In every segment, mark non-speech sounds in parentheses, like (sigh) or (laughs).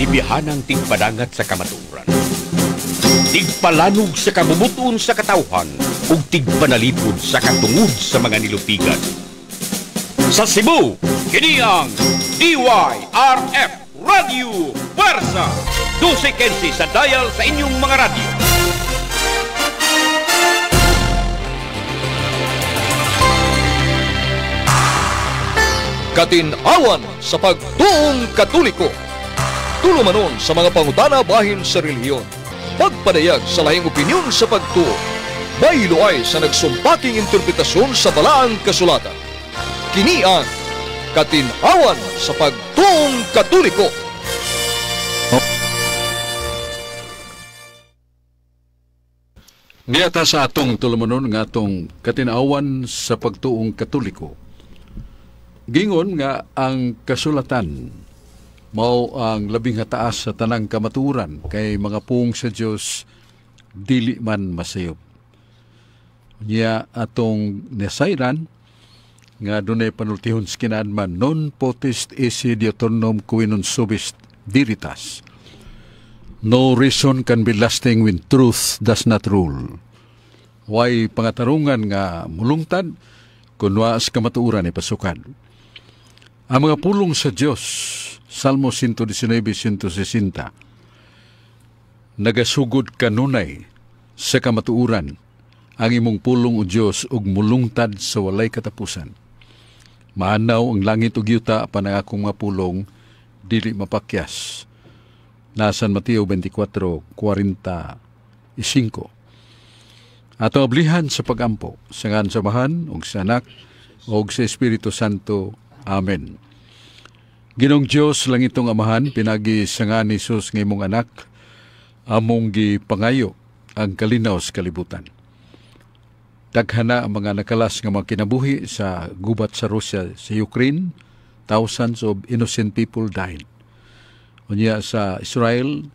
Sibihanang tigpadangat sa kamaturan. Tigpalanog sa kabumutuon sa katawhan ug tigpanalipod sa katungod sa mga nilupigan. Sa Cebu, kini ang DYRF Radio Versa 12 sa dial sa inyong mga radyo. Katinawan sa pagtuong katoliko. Tulumanon sa mga pangutana bahin sa reliyon. Pagpadayag sa lahing opinyon sa pagtuo. Baylo ay sa nagsumpaking interpretasyon sa balaang kasulatan. Kini ang Katinawan sa pagtuong katoliko. Niyata sa atong tulumanon nga atong katinawan sa pagtuong katoliko. Gingon nga ang kasulatan mao ang labing hataas sa tanang kamaturan kay mga pung sa Dios dili man masayop. Niya atong nesayran nga dunay panultihon skinadman non potest esse deuteronom quinun subist viritas. No reason can be lasting when truth does not rule. Way pangatarungan nga mulungtad kung waas kamatuuran ni pasukan. Ang mga pulong sa Diyos, Salmo 119-160, nagasugod kanunay sa kamatuuran ang imong pulong o Diyos ug mulungtad sa walay katapusan. Maanaw ang langit ug yuta panang akong mga pulong dili mapakyas Nasan Mateo 24:45. Ato ablihan sa pagampo, sa ngan samahan ug sa anak ug sa Espiritu Santo. Amen. Ginong Dios lang itong amahan pinagi sa nga ni Jesus ng imong anak among gi pangayo ang kalinaw sa kalibutan. Daghana ang mga nakalas nga mga kinabuhi sa gubat sa Russia sa Ukraine, thousands of innocent people died. Unya sa Israel,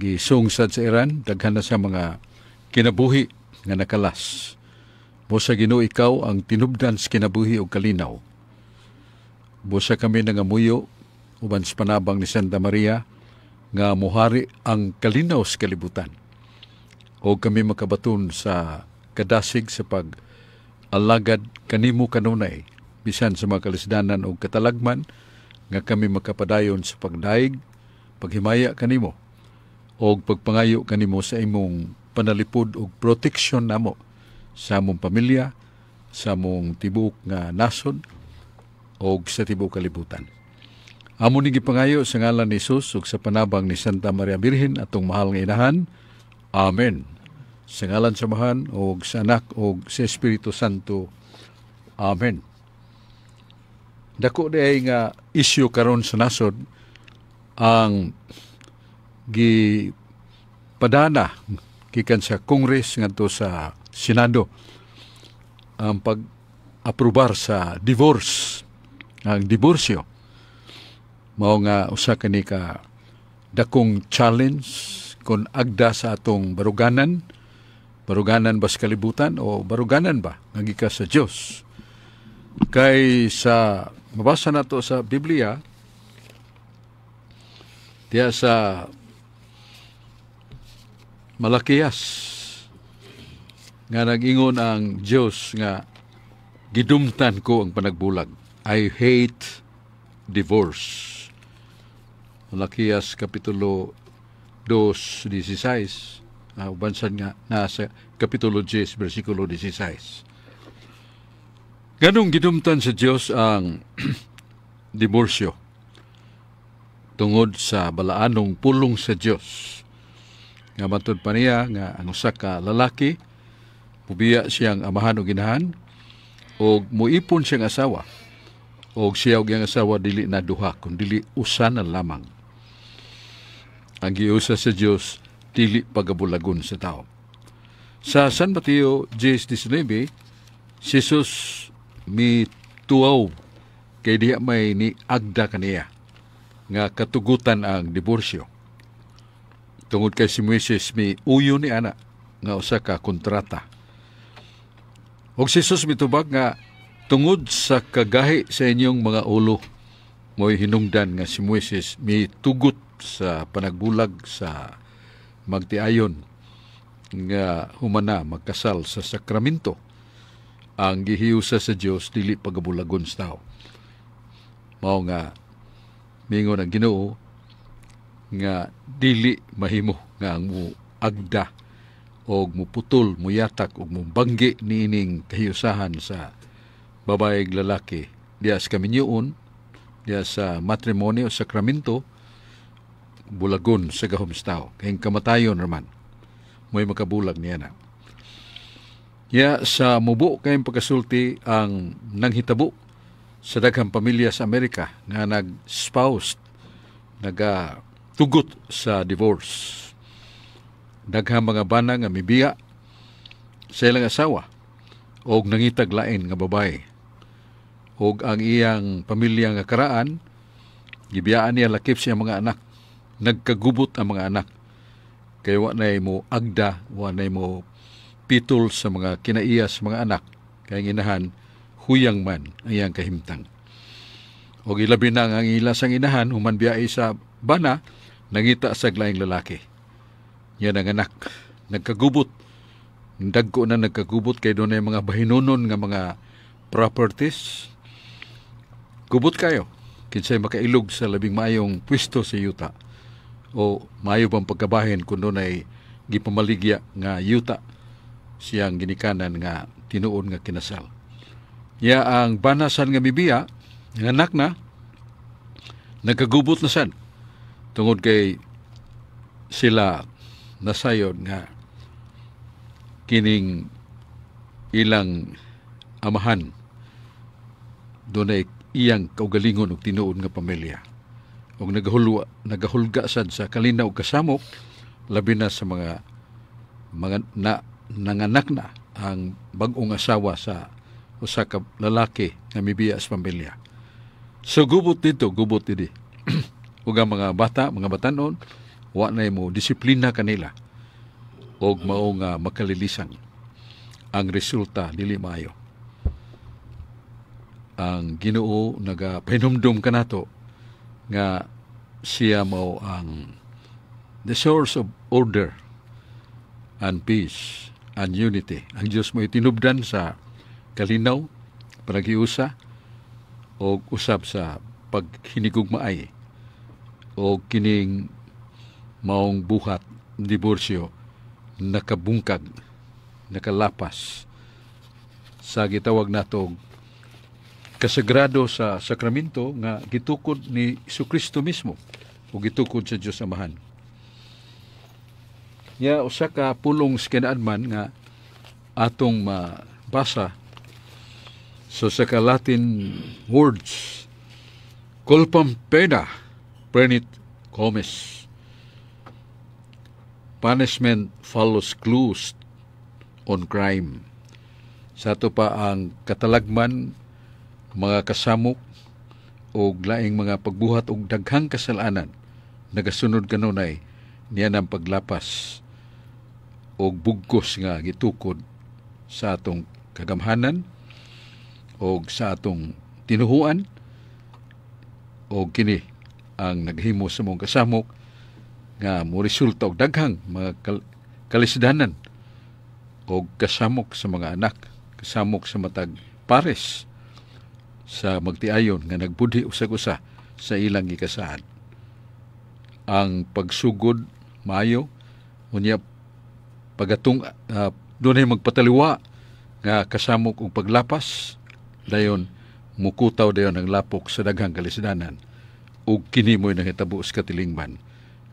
gisungsad sa Iran, daghan na sa mga kinabuhi nga nakalas. Busa Ginoo ikaw ang tinubdan sa kinabuhi o kalinaw. Busa kami nangamuyo uban sa panabang ni Santa Maria nga muhari ang kalinaw sa kalibutan. O kami makabaton sa kadasig sa pag alagad kanimo kanunay bisan sa mga kalisdanan o katalagman nga kami makapadayon sa pagdaig paghimaya kanimo o pagpangayo kanimo sa imong panalipod og protection namo sa among pamilya, sa among tibok nga nasod o sa tibok kalibutan. Amo ni gipangayo sa ngalan ni Jesus ug sa panabang ni Santa Maria Birhen atong mahal nga inahan. Amen. Sa ngalan sa Mahan o sa Anak o sa Espiritu Santo. Amen. Dako day nga issue karon sa nasod ang gi padana gikan sa Kongres ngadto sa Senado ang pag-aprobar sa divorce ang diborsyo. Mao nga usa kani ka dakong challenge kon agda sa atong baruganan. Baruganan ba sa kalibutan o baruganan ba? Nga gika sa Dios kay sa mabasa nato sa Biblia. Diya sa Malakiyas nga nagingon ang Dios nga gidumtan ko ang panagbulag. I hate divorce. Malakiyas Kapitulo 2.16 uh, bansan nga nasa Kapitulo 10 versikulo 16. Ganong gidumtan sa Dios ang (clears throat) diborsyo tungod sa balaanong pulong sa Dios. Nga matod pa niya nga ang usa ka lalaki mubiya siyang amahan o ginahan o muipon siyang asawa o siya og iyang asawa dili na duha kun dili usa na lamang. Ang giusa sa Dios dili pagabulagon sa tao. Sa San Mateo 10:19, si Jesus mi tuaw kay diha may ni agda kaniya nga katugutan ang diborsyo. Tungod kay si Moises mi uyo ni ana nga usa ka kontrata. Og si Jesus mitubag nga tungod sa kagahi sa inyong mga ulo mo'y hinungdan nga si Moises mi tugot sa panagbulag sa magtiayon nga humana magkasal sa sakramento. Ang gihiusa sa Dios dili pagabulagon sa tao. Mao nga mingon ang Ginoo nga dili mahimo nga ang mo agda o muputol, muyatak o mubanggi niining kahiusahan sa babaeng lalaki diya sa kaminyoon, diya sa matrimonio, sakramento, bulagon sa gahumstaw. Kayong kamatayon naman mo'y makabulag niya na. Ya sa mubo kayong pagkasulti ang nanghitabo sa daghang pamilya sa Amerika nga nag-spouse, nagatugot sa divorce. Daghang mga bana nga mibiya sa ilang asawa o nangitag lain nga babae. O ang iyang pamilya nga karaan, gibiyaan niya lakip siya mga anak. Nagkagubot ang mga anak. Kay wa nay mo agda wa nay mo pitol sa mga kinaiyas mga anak. Kay inahan huyang man ang iyang kahimtang. O ilabi na ang ilas ang inahan human biya sa bana nangita sa laing lalaki. Yan ang anak. Nagkagubot. Dagko na nagkagubot kay doon ay mga bahinunon nga mga properties gubot kayo kinsay makailog sa labing mayong pwesto sa yuta o mayo bang pagkabahin kung doon ay gipamaligya nga yuta siyang ginikanan nga tinuon nga kinasal. Ya ang banasan nga mibiya, ang anak na, nagkagubot na sad. Tungod kay sila nasayod nga kining ilang amahan doon ay iyang kaugalingon og tinuod nga pamilya o nagahulwa, nagahulga sad sa kalinaw kasamok labi na sa mga mga na, nanganak na ang bag-ong asawa sa usa ka lalaki nga mibiya sa pamilya. So gubot dito, gubot dito. (clears throat) ug ang mga bata, mga batanon, wa na mo disiplina kanila og mao nga makalilisan ang resulta dili maayo. Ang Ginoo naga pahinumdum kanato nga siya mo ang the source of order and peace and unity. Ang Diyos mo itinubdan sa kalinaw, panagiusa, o usab sa paghinigugmaay o kining maong buhat diborsyo nakabungkag nakalapas sa gitawag natog kasagrado sa sakramento nga gitukod ni Kristo mismo o gitukod sa Dios Amahan. Ya usa ka pulong man nga atong mabasa so sa ka Latin words culpam pena prenit comes punishment follows clues on crime sa to pa ang katalagman mga kasamok o laing mga pagbuhat og daghang kasalanan nagasunod kanunay niya ng paglapas o bugkos nga gitukod sa atong kagamhanan o sa atong tinuhuan o kini ang naghimo sa mong kasamok nga mo resulta og daghang mga kal- kalisdanan o kasamok sa mga anak kasamok sa matag pares sa magtiayon nga nagbudhi usag-usa sa ilang gikasaad. Ang pagsugod maayo unya pagatong uh, dunay magpataliwa nga kasamok og paglapas dayon mukutaw dayon ang lapok sa daghang kalisdanan ug kini mo'y nahitabo sa katilingban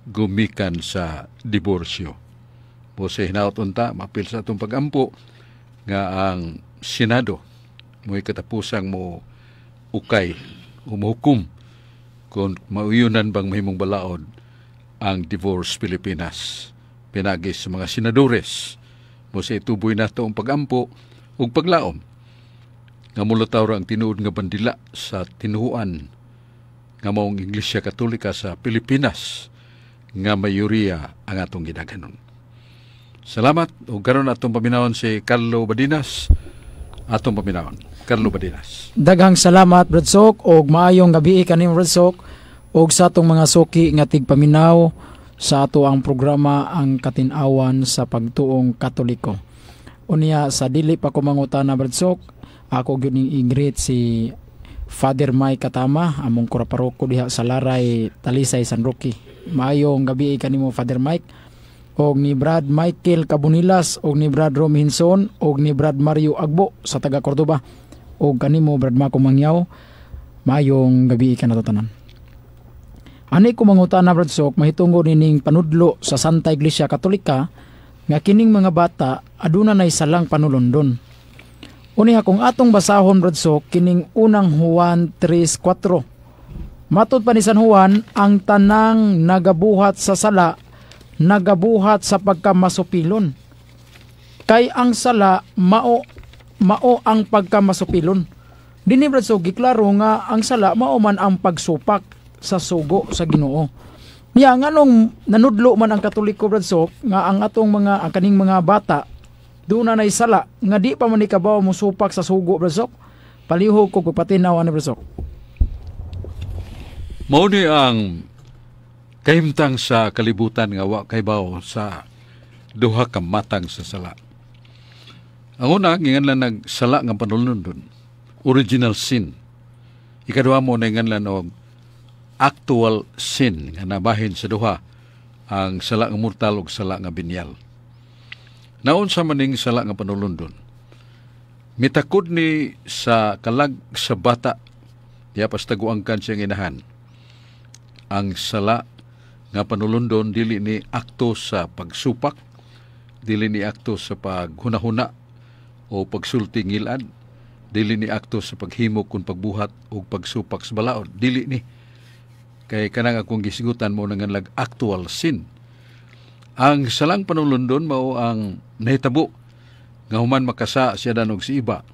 gumikan sa diborsyo. Mo sa hinaut unta mapil sa atong pagampo nga ang Senado mo'y katapusang mo ukay umuhukom kung mauyunan bang mahimong balaod ang divorce Pilipinas. Pinagis sa mga senadores mo sa ituboy na ang pagampo ug paglaom nga mulataw ang tinuod nga bandila sa tinuhuan nga maong Iglesia Katolika sa Pilipinas nga mayuriya ang atong gidaganon. Salamat ug karon atong paminawon si Carlo Badinas atong paminawon. Carlo Badinas. Daghang salamat Brad Sok og maayong gabi kaning Brad Sok og sa atong mga suki nga tigpaminaw sa ato ang programa ang katinawan sa pagtuong katoliko. Unya sa dili pa ko mangutana Bradsok, ako gyud ning i-greet si Father Mike Katama, among kuraparoko diha sa Laray, Talisay, San Roque. Maayong gabi kanimo Father Mike og ni Brad Michael Cabunilas og ni Brad Rom Hinson og ni Brad Mario Agbo sa taga Cordoba og kanimo Brad Mako Mangyaw maayong gabi ka tanan. Ani ko mangutana Brad Sok mahitungo nining panudlo sa Santa Iglesia Katolika nga kining mga bata aduna nay salang panulundon. Uniha kung atong basahon Brad Sok kining unang Juan 3:4. Matod pa ni San Juan ang tanang nagabuhat sa sala nagabuhat sa pagkamasupilon. Kay ang sala mao mao ang pagkamasupilon. Dini Brad Sok giklaro nga ang sala mao man ang pagsupak sa sugo sa Ginoo. Niya nga nung nanudlo man ang Katoliko bradsok nga ang atong mga ang kaning mga bata doon na sala nga di pa man ikabaw mo supak sa sugo bradsok palihog ko pagpatinaw ani bradsok. Mao ni ang kahimtang sa kalibutan nga wa kay sa duha ka matang sa sala. Ang una, ngingan lang nagsala nga panulundon. Original sin. Ikaduha mo na ngingan lang og actual sin nga nabahin sa duha ang sala nga mortal ug sala nga binyal. Naon sa maning sala nga panulundon. Mitakod ni sa kalag sa bata diya pas taguangkan siyang inahan. Ang sala nga panulundon dili ni akto sa pagsupak, dili ni akto sa paghunahuna o pagsulti ngilad, dili ni akto sa paghimo kung pagbuhat o pagsupak sa balaod, dili ni. Kay kanang akong gisigutan mo nang lag actual sin. Ang salang panulundon mao ang nahitabo nga human makasa siya danog si iba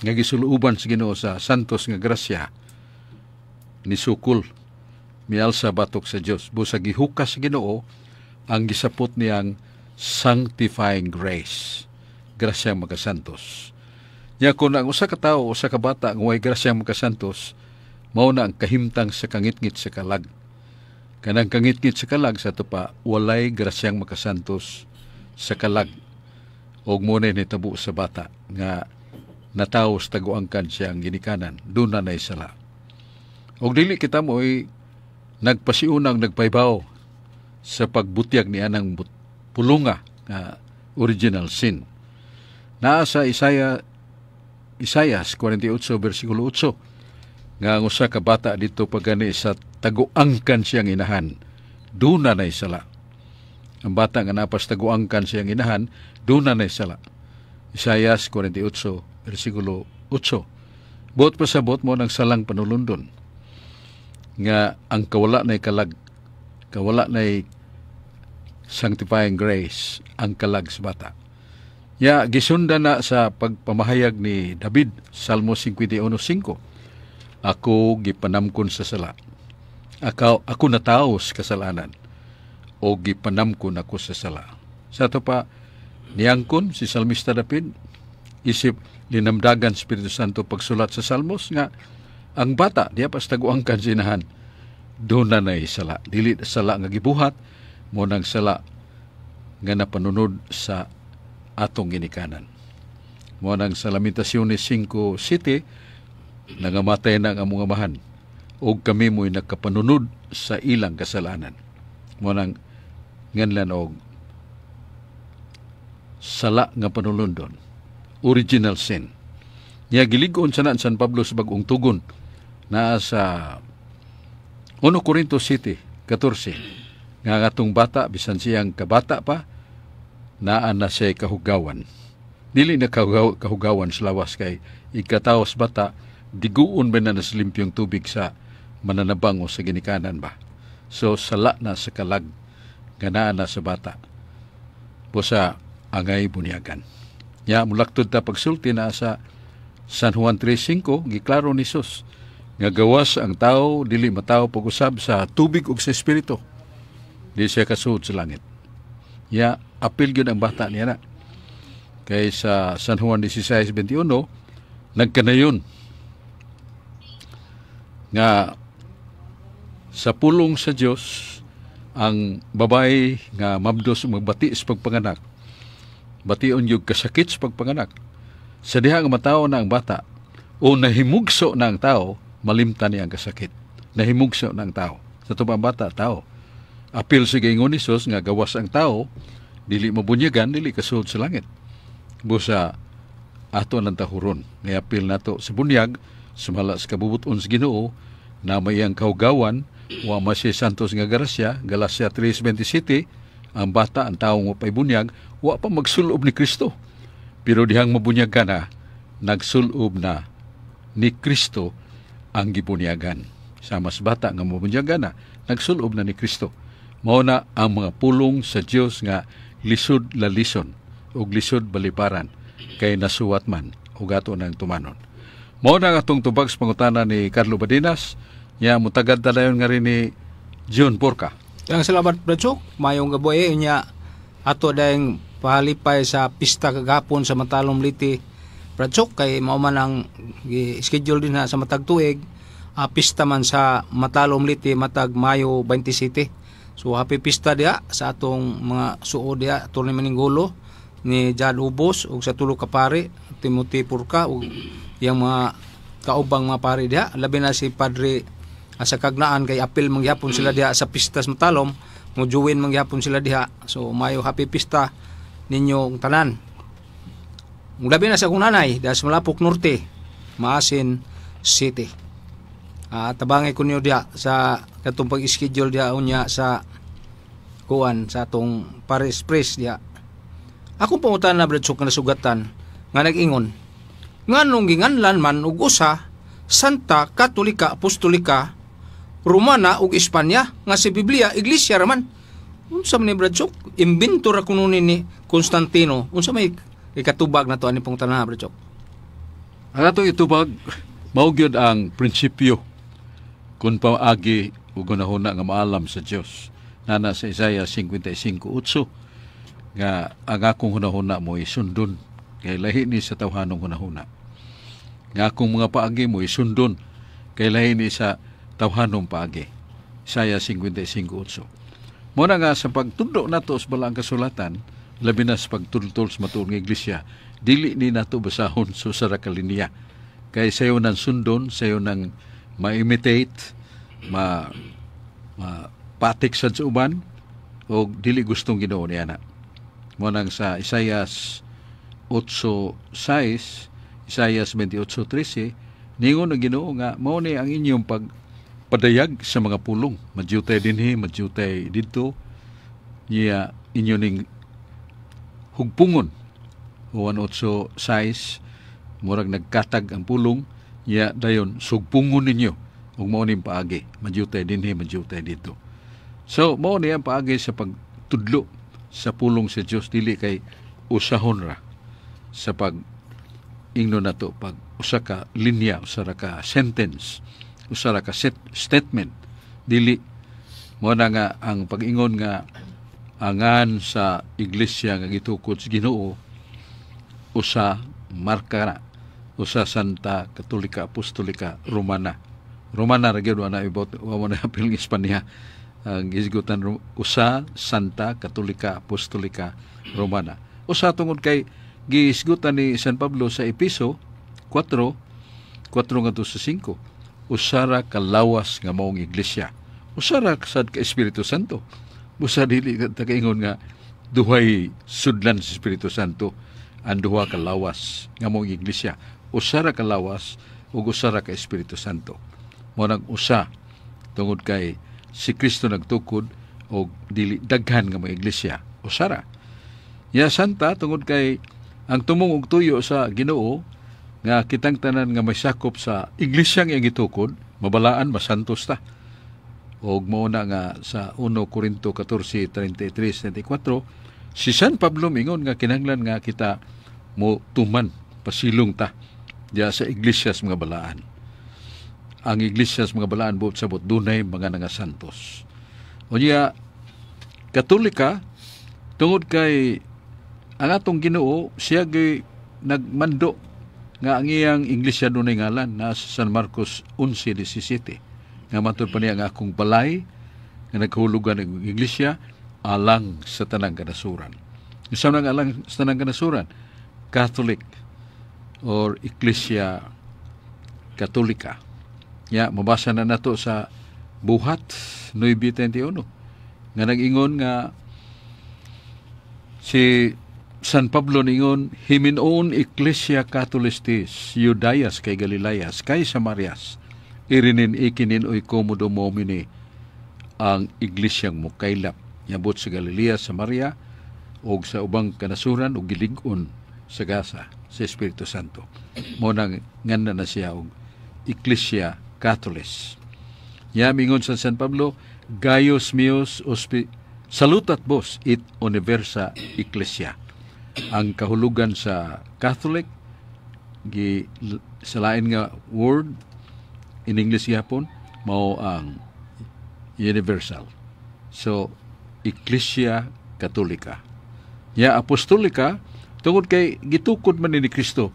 nga gisuluban sa Ginoo sa santos nga grasya ni sukul mial sa batok sa Dios. Busa gihukas sa Ginoo ang gisapot niyang sanctifying grace grasya makasantos nya kun ang usa ka tawo usa ka bata nga way grasya makasantos mao na ang kahimtang sa kangitngit sa kalag. Kanang kangitngit sa kalag sa tupa, walay grasyang makasantos sa kalag. Og mo ni tabo sa bata nga nataos taguangkan siya ang ginikanan, doon na sala. Og dili kita mo ay nagpasiunang nagpaybaw sa pagbutyag ni anang pulunga nga original sin. Naa sa Isaya Isayas 48 versikulo 8 nga ang usa ka bata dito pagani sa taguangkan siyang inahan duna na sala. Ang bata nga napas taguangkan siyang inahan duna na sala. Isayas 48 versikulo 8 Bot pa sa bot mo ng salang panulundon nga ang kawala na kalag kawala na sanctifying grace ang kalag sa bata. Ya gisunda na sa pagpamahayag ni David Salmo 51:5 ako gipanamkon sa sala. Ako, ako nataos kasalanan o gipanamkon ako sa sala. Sa ito pa, niyangkon si Salmista David, isip linamdagan Espiritu Santo pagsulat sa Salmos nga ang bata diya pas taguang kansinahan doon na na sala. Dili sala nga gibuhat mo nang sala nga napanunod sa atong ginikanan. Mo nang sa Lamentaciones 5 City, nangamatay na ang among amahan ug kami mo'y nagkapanunod sa ilang kasalanan. Mo nang nganlan og sala nga panulundon. Original sin. Niya giligon sa San Pablo sa bagong tugon na sa 1 Corinto City, 14. Nga atong bata, bisan siyang kabata pa, naa na siya kahugawan. Dili na kahugawan sa lawas kay ikataos bata, diguon ba na naslimpyong tubig sa mananabang o sa ginikanan ba? So, sala na sa kalag, ganaan na sa bata. Busa, angay bunyagan. Ya, mulaktod ta pagsulti na sa San Juan 3.5, giklaro ni Sus, nga gawas ang tao, dili matao pag-usab sa tubig ug sa espiritu. Di siya kasuod sa langit. Ya, apil yun ang bata niya na. Kay sa San Juan 16.21, nagkanayon nga sa pulong sa Dios ang babae nga mabdos magbati sa pagpanganak bation yung kasakit sa pagpanganak. Sa diha nga matawo na ang bata o nahimugso na ang tao malimtan niya ang kasakit. Nahimugso na ang tao. Sa tubang bata tao. Apil sa gingon ni nga gawas ang tao dili mabunyagan dili kasulod sa langit. Busa ato ng tahuron. Nga apil nato sa bunyag sumala sa kabubuton sa Ginoo na may ang kaugawan wa masya santos nga garasya Galacia 3:27 ang bata ang taong mapay bunyag wa pa magsulob ni Kristo. Pero dihang mabunyag ka na nagsulob na ni Kristo ang gibunyagan. Sa mas bata nga mabunyag na nagsulob na ni Kristo. Mao na ang mga pulong sa Dios nga lisod lalison ug lisod baliparan kay nasuwat man ug ato nang tumanon. Mao na atong tubag sa pangutana ni Carlo Badinas, nya mutagad ta dayon nga rin ni John Porca. Ang salamat Bradsok, mayong gaboy nya ato dayang pahalipay sa pista kagapon sa Matalom Liti. Bradsok kay mao man ang schedule din na sa matag tuig uh, pista man sa Matalom Liti matag Mayo 27. So happy pista dia sa atong mga suod dia Tony Maningolo ni Jad Ubos ug sa tulo ka pare Timothy Purka ug yang mga kaubang mga pare dia labi na si Padre ah, sa kagnaan kay apil mangyapon sila diha sa pistas matalom. Mo juwin mangyapon sila diha. So mayo happy pista ninyo tanan. Labi na sa akong nanay diha sa Malapok Norte Maasin City Ah, tabangay ko niyo diha sa katong pag-schedule diha unya sa kuan sa atong Paris Press diha. Ako pangutan na brad na sugatan nga nag-ingon. Nga nung ginganlan man og usa Santa Katolika Apostolika Romana ug Espanya nga si Biblia Iglesia raman. Unsa man ni brad Imbento ra kuno ni Constantino. Unsa may ikatubag na to ani pong tanan brad Ang atong itubag mao gyud ang prinsipyo kung paagi ug gunahuna nga maalam sa Dios nana sa Isaiah 55:8 nga ang akong hunahuna mo isundon kay lahi ni sa tawhanong hunahuna. Nga akong mga paagi mo isundon kay lahi ni sa tawhanong paagi. Isaiah 55:8 mo nga sa pagtundo nato sa balang kasulatan labi na sa pagtultol sa matuon nga iglesia dili ni nato basahon sa so, sara ka linya kay sayo nang sundon sayo nang ma-imitate, ma, ma patik sa uban o dili gustong Ginoo niya na. Mo nang sa Isaias 8:6, Isaias 28:13, ningon ang Ginoo nga mao ni ang inyong pag padayag sa mga pulong. Madyutay dinhi, madyutay dito. Niya inyo ning hugpungon. Juan 8:6 murag nagkatag ang pulong ya dayon. Sugpungon ninyo. Ug mao ning paagi. Madyutay dinhi madyutay dito. So mao ni ang paagi sa pagtudlo sa pulong sa Dios dili kay usahon ra sa pag ingno nato pag usa ka linya usa ka sentence usa ka set, statement. Dili. Mo na nga ang pag-ingon nga angan sa iglesia nga gitukod sa Ginoo usa marka na usa Santa Katolika Apostolika Romana. Romana ra gyud na ibot wa na (laughs) apil ng Espanya. Ang isgutan usa Santa Katolika Apostolika Romana. Usa tungod kay giisgutan ni San Pablo sa Episo 4 4 ngadto sa 5 usara kalawas nga maong iglesia usara sad ka Espiritu Santo busa dili ta kaingon nga duhay sudlan sa Espiritu Santo ang duha ka lawas nga mong iglesia usara ka lawas ug usara ka Espiritu Santo. Mo nag usa tungod kay si Kristo nagtukod og dili daghan nga mga iglesia. Usara. Ya santa tungod kay ang tumong og tuyo sa Ginoo nga kitang tanan nga may sakop sa iglesia nga gitukod, mabalaan masantos ta. Og mao na nga sa 1 Korinto 14:33-34 si San Pablo mingon nga kinahanglan nga kita mo tuman pasilong ta diya sa iglesia sa mga balaan. Ang iglesia sa mga balaan buot sabot dunay mga nga santos. O niya, katolika, tungod kay ang atong ginoo, siya gay nagmando nga ang iyang iglesia dunay ngalan na sa San Marcos 11.17. nga matod pa niya ang akong balay nga nagkahulugan ng iglesia alang sa tanang kanasuran. Isa nang alang sa tanang kanasuran, Catholic or Iglesia Katolika. Ya, mabasa na nato sa buhat 9.21 nga nag-ingon nga si San Pablo ningon himinon Iglesia Catholistis Judayas kay Galilayas kay Samarias. Irinin ikinin oy komodo momini ang iglesyang mukaylap yabot sa Galilea, Samaria o sa ubang kanasuran o gilig-on sa Gaza sa Espiritu Santo. Mo nang nganda na siya og Iglesia Catholis. Ya mingon sa San Pablo, Gaius mios ospi salutat vos it universa Iglesia. Ang kahulugan sa Catholic gi sa lain nga word in English yapon mao ang universal. So Iglesia Katolika. Ya apostolika tungod kay gitukod man ni Kristo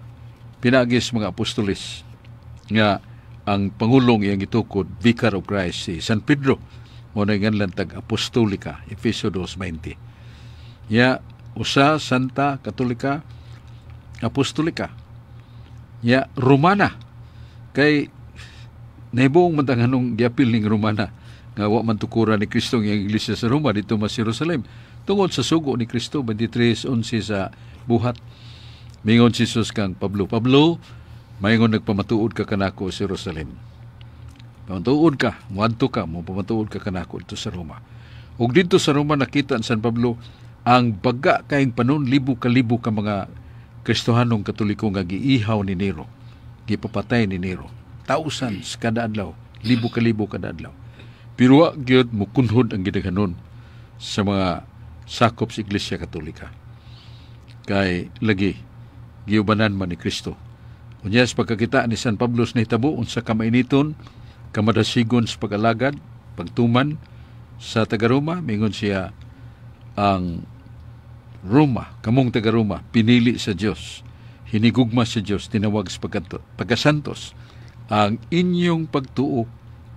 pinagis mga apostolis nga ang pangulong iyang gitukod Vicar of Christ si San Pedro mo na nga tag apostolika Efeso 2:20. Ya usa Santa Katolika Apostolika. Ya Romana kay naibong man tanganong giapil ning Romana nga wa man tukuran ni Kristo ang iglesia sa Roma dito mas Jerusalem tungod sa sugo ni Kristo 23:11 sa buhat. Mingon si Jesus kang Pablo Pablo mayngon nagpamatuod ka kanako sa Jerusalem. Pamatuod ka muadto ka mo pamatuod ka kanako dito sa Roma. Ug dito sa Roma nakita San Pablo ang baga kaing panon libo ka libo ka mga Kristohanong Katoliko nga giihaw ni Nero gipapatay ni Nero. Thousands kada adlaw libo ka libo kada adlaw. Pero wa gyud mukunhod ang gidaghanon sa mga sakop sa Iglesia Katolika. Kay lagi giubanan man ni Kristo. Unya sa pagkakita ni San Pablo sa nahitabo unsa ka mainiton kamadasigon sa pag-alagad, pagtuman sa taga Roma, mingon siya ang Roma, kamong taga Roma, pinili sa Dios, hinigugma sa Dios, tinawag sa pagkasantos, ang inyong pagtuo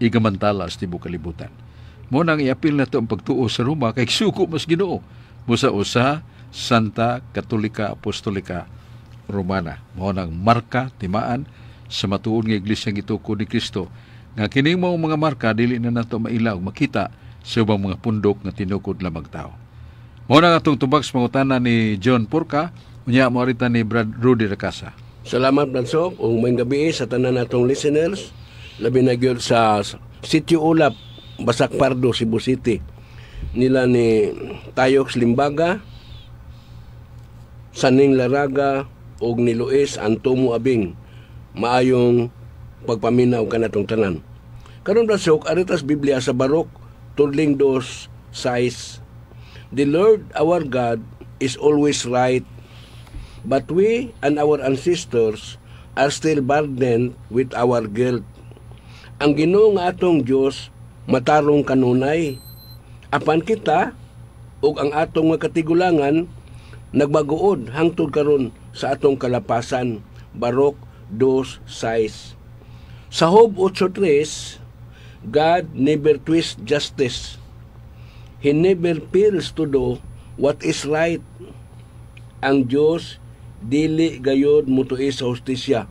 igamantala sa tibuok kalibutan. Mo nang iapil na to ang pagtuo sa Roma kay suko mas Ginoo. Musa usa Santa Katolika Apostolika Romana. Mo nang marka timaan sa matuon nga iglesia gituko ni Kristo nga kini mo mga marka dili na nato mailaw makita sa ubang mga pundok nga tinukod lamang tao. Mo nang atong tubag sa mangutana ni John Porca unya mo ni Brad Rudy Racasa. Salamat Bransok ug may gabi sa tanan natong listeners labi na gyud sa Sitio Ulap, Basak Pardo, Cebu City. Nila ni Tayox Limbaga, Saning Laraga, og ni Luis Antomo Abing. Maayong pagpaminaw kanatong tanan. Karon blasok aritas Biblia sa Barok tudling dos size. The Lord our God is always right, but we and our ancestors are still burdened with our guilt ang Ginoo nga atong Dios matarong kanunay. Apan kita ug ang atong nga katigulangan nagbaguod hangtod karon sa atong kalapasan. Barok 2.6 Sa Hob 8.3, God never twist justice. He never fails to do what is right. Ang Dios dili gayod mutuis sa hustisya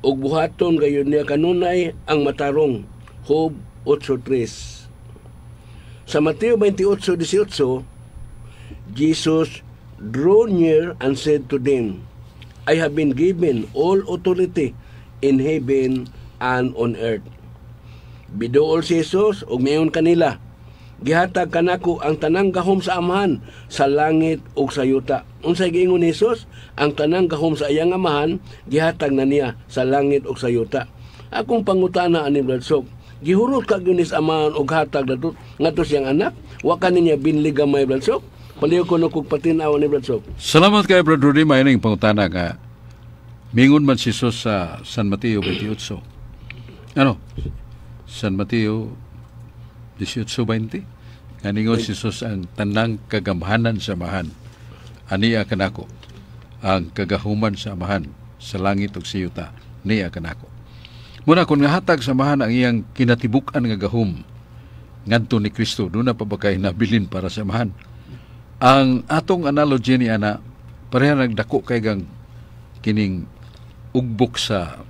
ug buhaton gayon niya kanunay ang matarong Job 8.3 Sa Mateo 28.18 Jesus drew near and said to them I have been given all authority in heaven and on earth Bidool si Jesus ug mayon kanila gihatag kanako ang tanang gahom sa amahan sa langit ug sa yuta. Unsay giingon ni Jesus? Ang tanang gahom sa iyang amahan gihatag na niya sa langit ug sa yuta. Akong pangutana ani Bradsok, gihurot ka gyud amahan ug hatag datot ngadto siyang anak, wa kaninya binli gamay Bradsok. Paliw ko no kog patinaw ni Bradsok. Salamat kay Brad Rudy may ning pangutana ka. Mingon man si Jesus sa San Mateo 28. Ano? San Mateo 18.20. Kaningon si Jesus ang tanang kagamhanan sa amahan. Aniya kanako. Ang kagahuman sa amahan sa langit ug sa yuta. Niya kanako. Muna kung nahatag samahan ang iyang kinatibuk-an nga gahom ngadto ni Kristo do na pa ba kay nabilin para samahan. Ang atong analogy ni ana pareha nagdako kay gang kining ugbok sa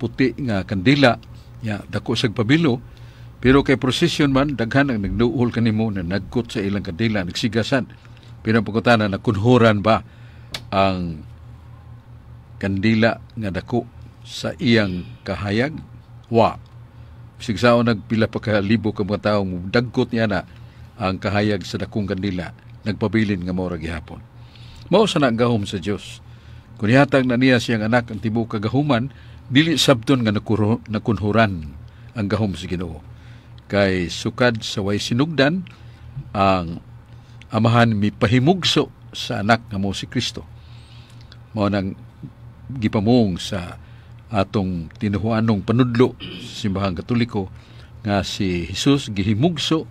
puti nga kandila. Ya dako sa pabilo. Pero kay procession man daghan ang nagduol kanimo na nagkot sa ilang kandila nagsigasan. Pagkutana na kunhuran ba ang kandila nga dako sa iyang kahayag? Wa. Sigsaon nagpila pa ka libo ka mga tawo dagkot niya na ang kahayag sa dakong kandila nagpabilin nga mora gihapon. Mao sa nagahom sa Dios. Kun ihatag na niya siyang anak ang tibuok kagahuman dili sabton nga nakuro, nakunhuran ang gahom sa Ginoo. Kay sukad sa way sinugdan ang amahan mipahimugso sa anak nga mo si Kristo. Mao nang gipamong sa atong tinuhuanong panudlo sa simbahang katoliko nga si Jesus gihimugso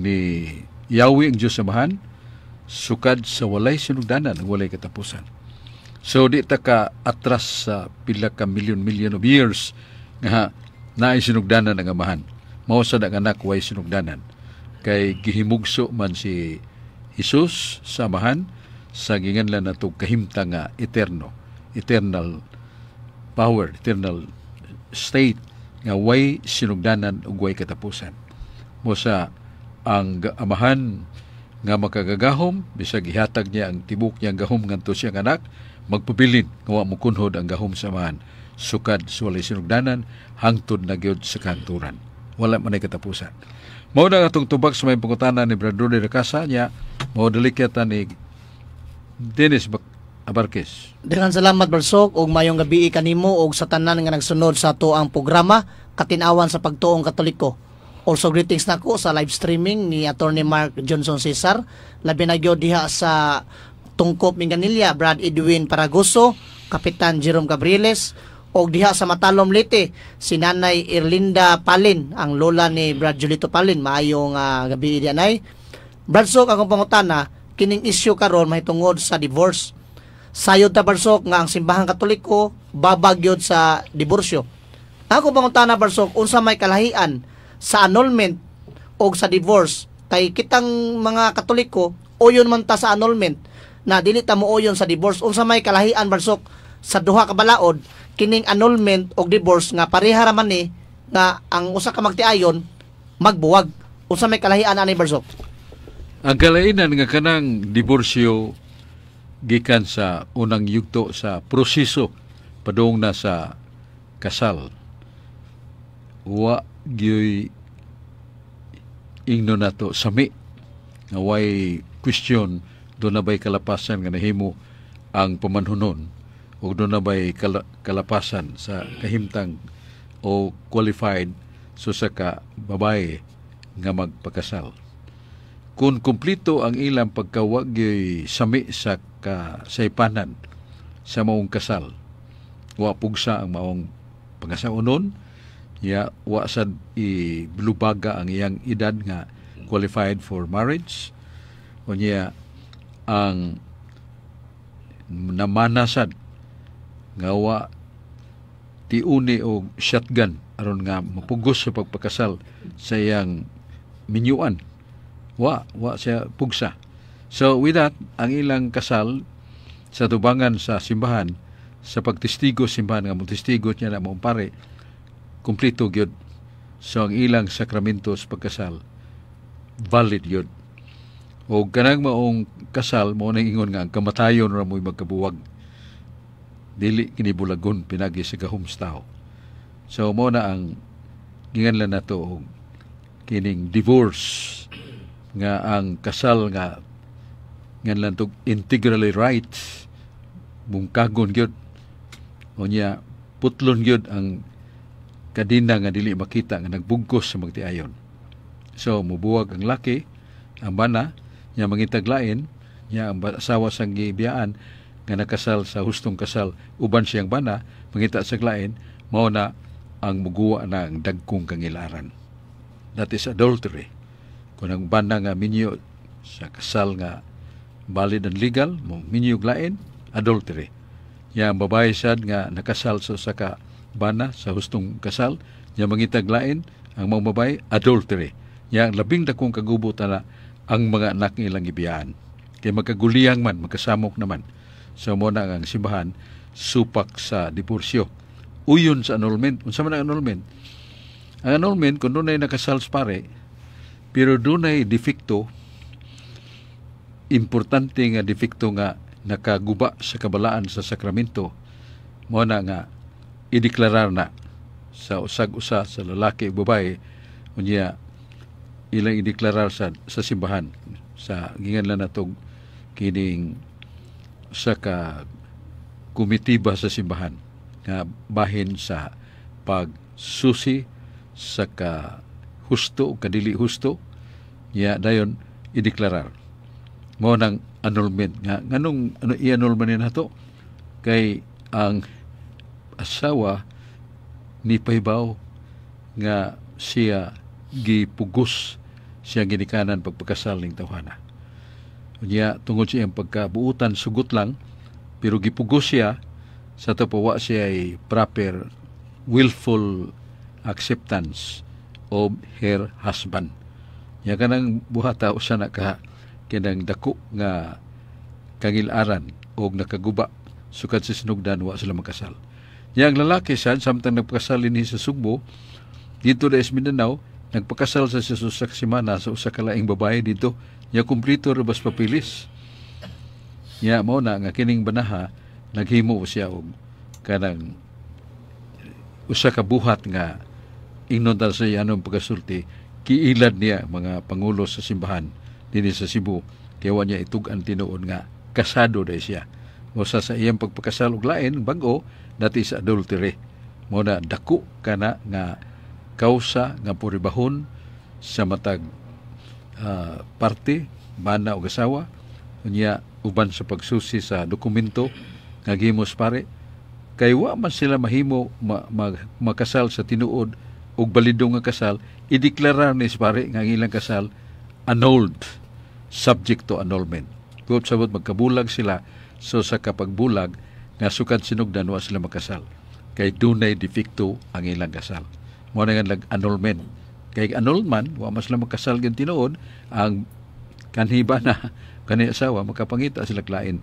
ni Yahweh ang Diyos Amahan sukad sa walay sinugdanan ang walay katapusan. So di ta ka atras sa pila ka million-million of years nga naay sinugdanan ang Amahan. Mao sa ang anak way sinugdanan. Kay gihimugso man si Jesus sa Amahan sa ginganlan nato kahimtang nga eterno, eternal power, eternal state nga way sinugdanan ug way katapusan. Mo sa ang amahan nga makagagahom bisag ihatag niya ang tibok niya gahom ngadto siya anak magpabilin nga wa mo kunhod ang gahom sa amahan sukad walay sinugdanan hangtod na gyud sa kanturan. Wala man ay katapusan. Mao na atong tubag sa may pangutana ni Brad de Casa niya mao dalikyata ni Dennis Bak- Abarquez. Daghang salamat Barsok ug mayong gabi kanimo ug sa tanan nga nagsunod sa ato ang programa Katinawan sa Pagtuong Katoliko. Also greetings nako sa live streaming ni Attorney Mark Johnson Cesar, labi na diha sa Tungkop Minganilla, Brad Edwin Paragoso, Kapitan Jerome Gabrieles, og diha sa Matalom Leyte si Nanay Erlinda Palin, ang lola ni Brad Julito Palin. Maayong uh, gabi dianay. Brad Sok akong pangutana, kining issue karon mahitungod sa divorce sayod ta barsok nga ang simbahang katoliko babagyod sa diborsyo. Ako pangutana barsok unsa may kalahian sa annulment o sa divorce. Kay kitang mga katoliko uyon man ta sa annulment. Na dili ta mo uyon sa divorce. Unsa may kalahian barsok sa duha ka balaod kining annulment o divorce nga pareha ra man ni nga ang usa ka magtiayon magbuwag. Unsa may kalahian ani barsok? Ang kalainan nga kanang diborsyo gikan sa unang yugto sa proseso padung na sa kasal. Wa gyoy ingno nato sami. Nga way question do na bay kalapasan nga nahimo ang pamanhunon? O do na bay kala- kalapasan sa kahimtang o qualified so sa ka babae nga magpakasal? Kung kumplito ang ilang pagkawag yo'y sami sa kasaypanan sa maong kasal. Wa pugsa ang maong pangasaunon, ya wa sad iblubaga ang iyang edad nga qualified for marriage. O niya ang namanasad nga wa tiuni o shotgun aron nga mapugos sa pagpakasal sa iyang minyuan wa wa siya pugsa so with that ang ilang kasal sa tubangan sa simbahan sa pagtestigo simbahan nga mo testigo niya na mong pare kumplito gyud so ang ilang sakramento sa pagkasal. Valid gyud. O kanang maong kasal mo nang ingon nga ang kamatayon ra mo'y magkabuwag. Dili kini bulagon pinagi sa gahumstaw so mo na ang ginganlan nato og kining divorce nga ang kasal nga nganlan tog integrally right. Bungkagon gyud. O niya putlon gyud ang kadina nga dili makita nga nagbugkos sa magtiayon. So mubuwag ang laki ang bana niya mangitaglain niya ang asawa sang gibiyaan nga nakasal sa hustong kasal. Uban siyang bana mangita sa lain mao na ang muguwa na ang dagkong kangilaran. That is adultery. Kung ang banda nga minyo sa kasal nga valid and legal mo minyo lain adultery. Ya ang babae sad nga nakasal sa sa ka bana sa hustong kasal nya mangitag lain ang mga babae adultery. Ang labing dakong kagubutan na ang mga anak ng ilang ibiyaan kay magkaguliyang man magkasamok naman so mo na ang simbahan supak sa diborsyo. Uyon sa annulment. Unsa man ang annulment? Ang annulment kung dunay nakasal sa pare pero dunay defekto importante nga defekto nga nakaguba sa kabalaan sa sakramento mo na nga ideklarar na sa usag-usa sa lalaki ug babae unya ilang ideklarar sa sa simbahan. Sa ginganlan natog kining sa ka komitiba sa simbahan nga bahin sa pagsusi sa ka husto kadili husto ya dayon ideklarar mo nang annulment nga nganong ano i-annul man niya nato? Kay ang asawa ni pahibaw nga siya gipugos siya ginikanan pagpakasal ning tawhana unya tungod siya ang pagkabuutan sugot lang pero gipugos siya sa to wa siya ay proper willful acceptance of her husband ya kanang buhata usa na ka kinang dako nga kangilaran o nakaguba sukad sa sinugdan wa sila magkasal. Yang lalaki sad samtang nagpakasal ini sa Sugbo dito sa Mindanao nagpakasal sa Jesus sa semana sa usa ka babae dito. Nya kumplito rebas papilis. Nya mao na nga kining banaha naghimo siya og kanang usa ka buhat nga ingnon sa iyanong pagkasulti kiilad niya mga pangulo sa simbahan dinhi sa Cebu. Kay wa niya itug-an tinuod nga kasado day siya. Mo sa sa iyang pagpakasal og lain bag-o dati sa adultery. Mo na dako kana nga kausa nga puribahon sa matag uh, parte bana o asawa. Unya uban sa pagsusi sa dokumento nga gimos pare. Kay wa man sila mahimo ma, ma, makasal sa tinuod og balido nga kasal ideklarar ni pare nga ang ilang kasal annulled subject to annulment. Kung sabot magkabulag sila, so sa kapagbulag, nga sukad sinugdan wa sila makasal. Kay dunay defekto ang ilang kasal. Mo na nga annulment. Kay annulment, wa mas sila makasal gan tinuod, ang kanhiba na (laughs) kani asawa makapangita sila klain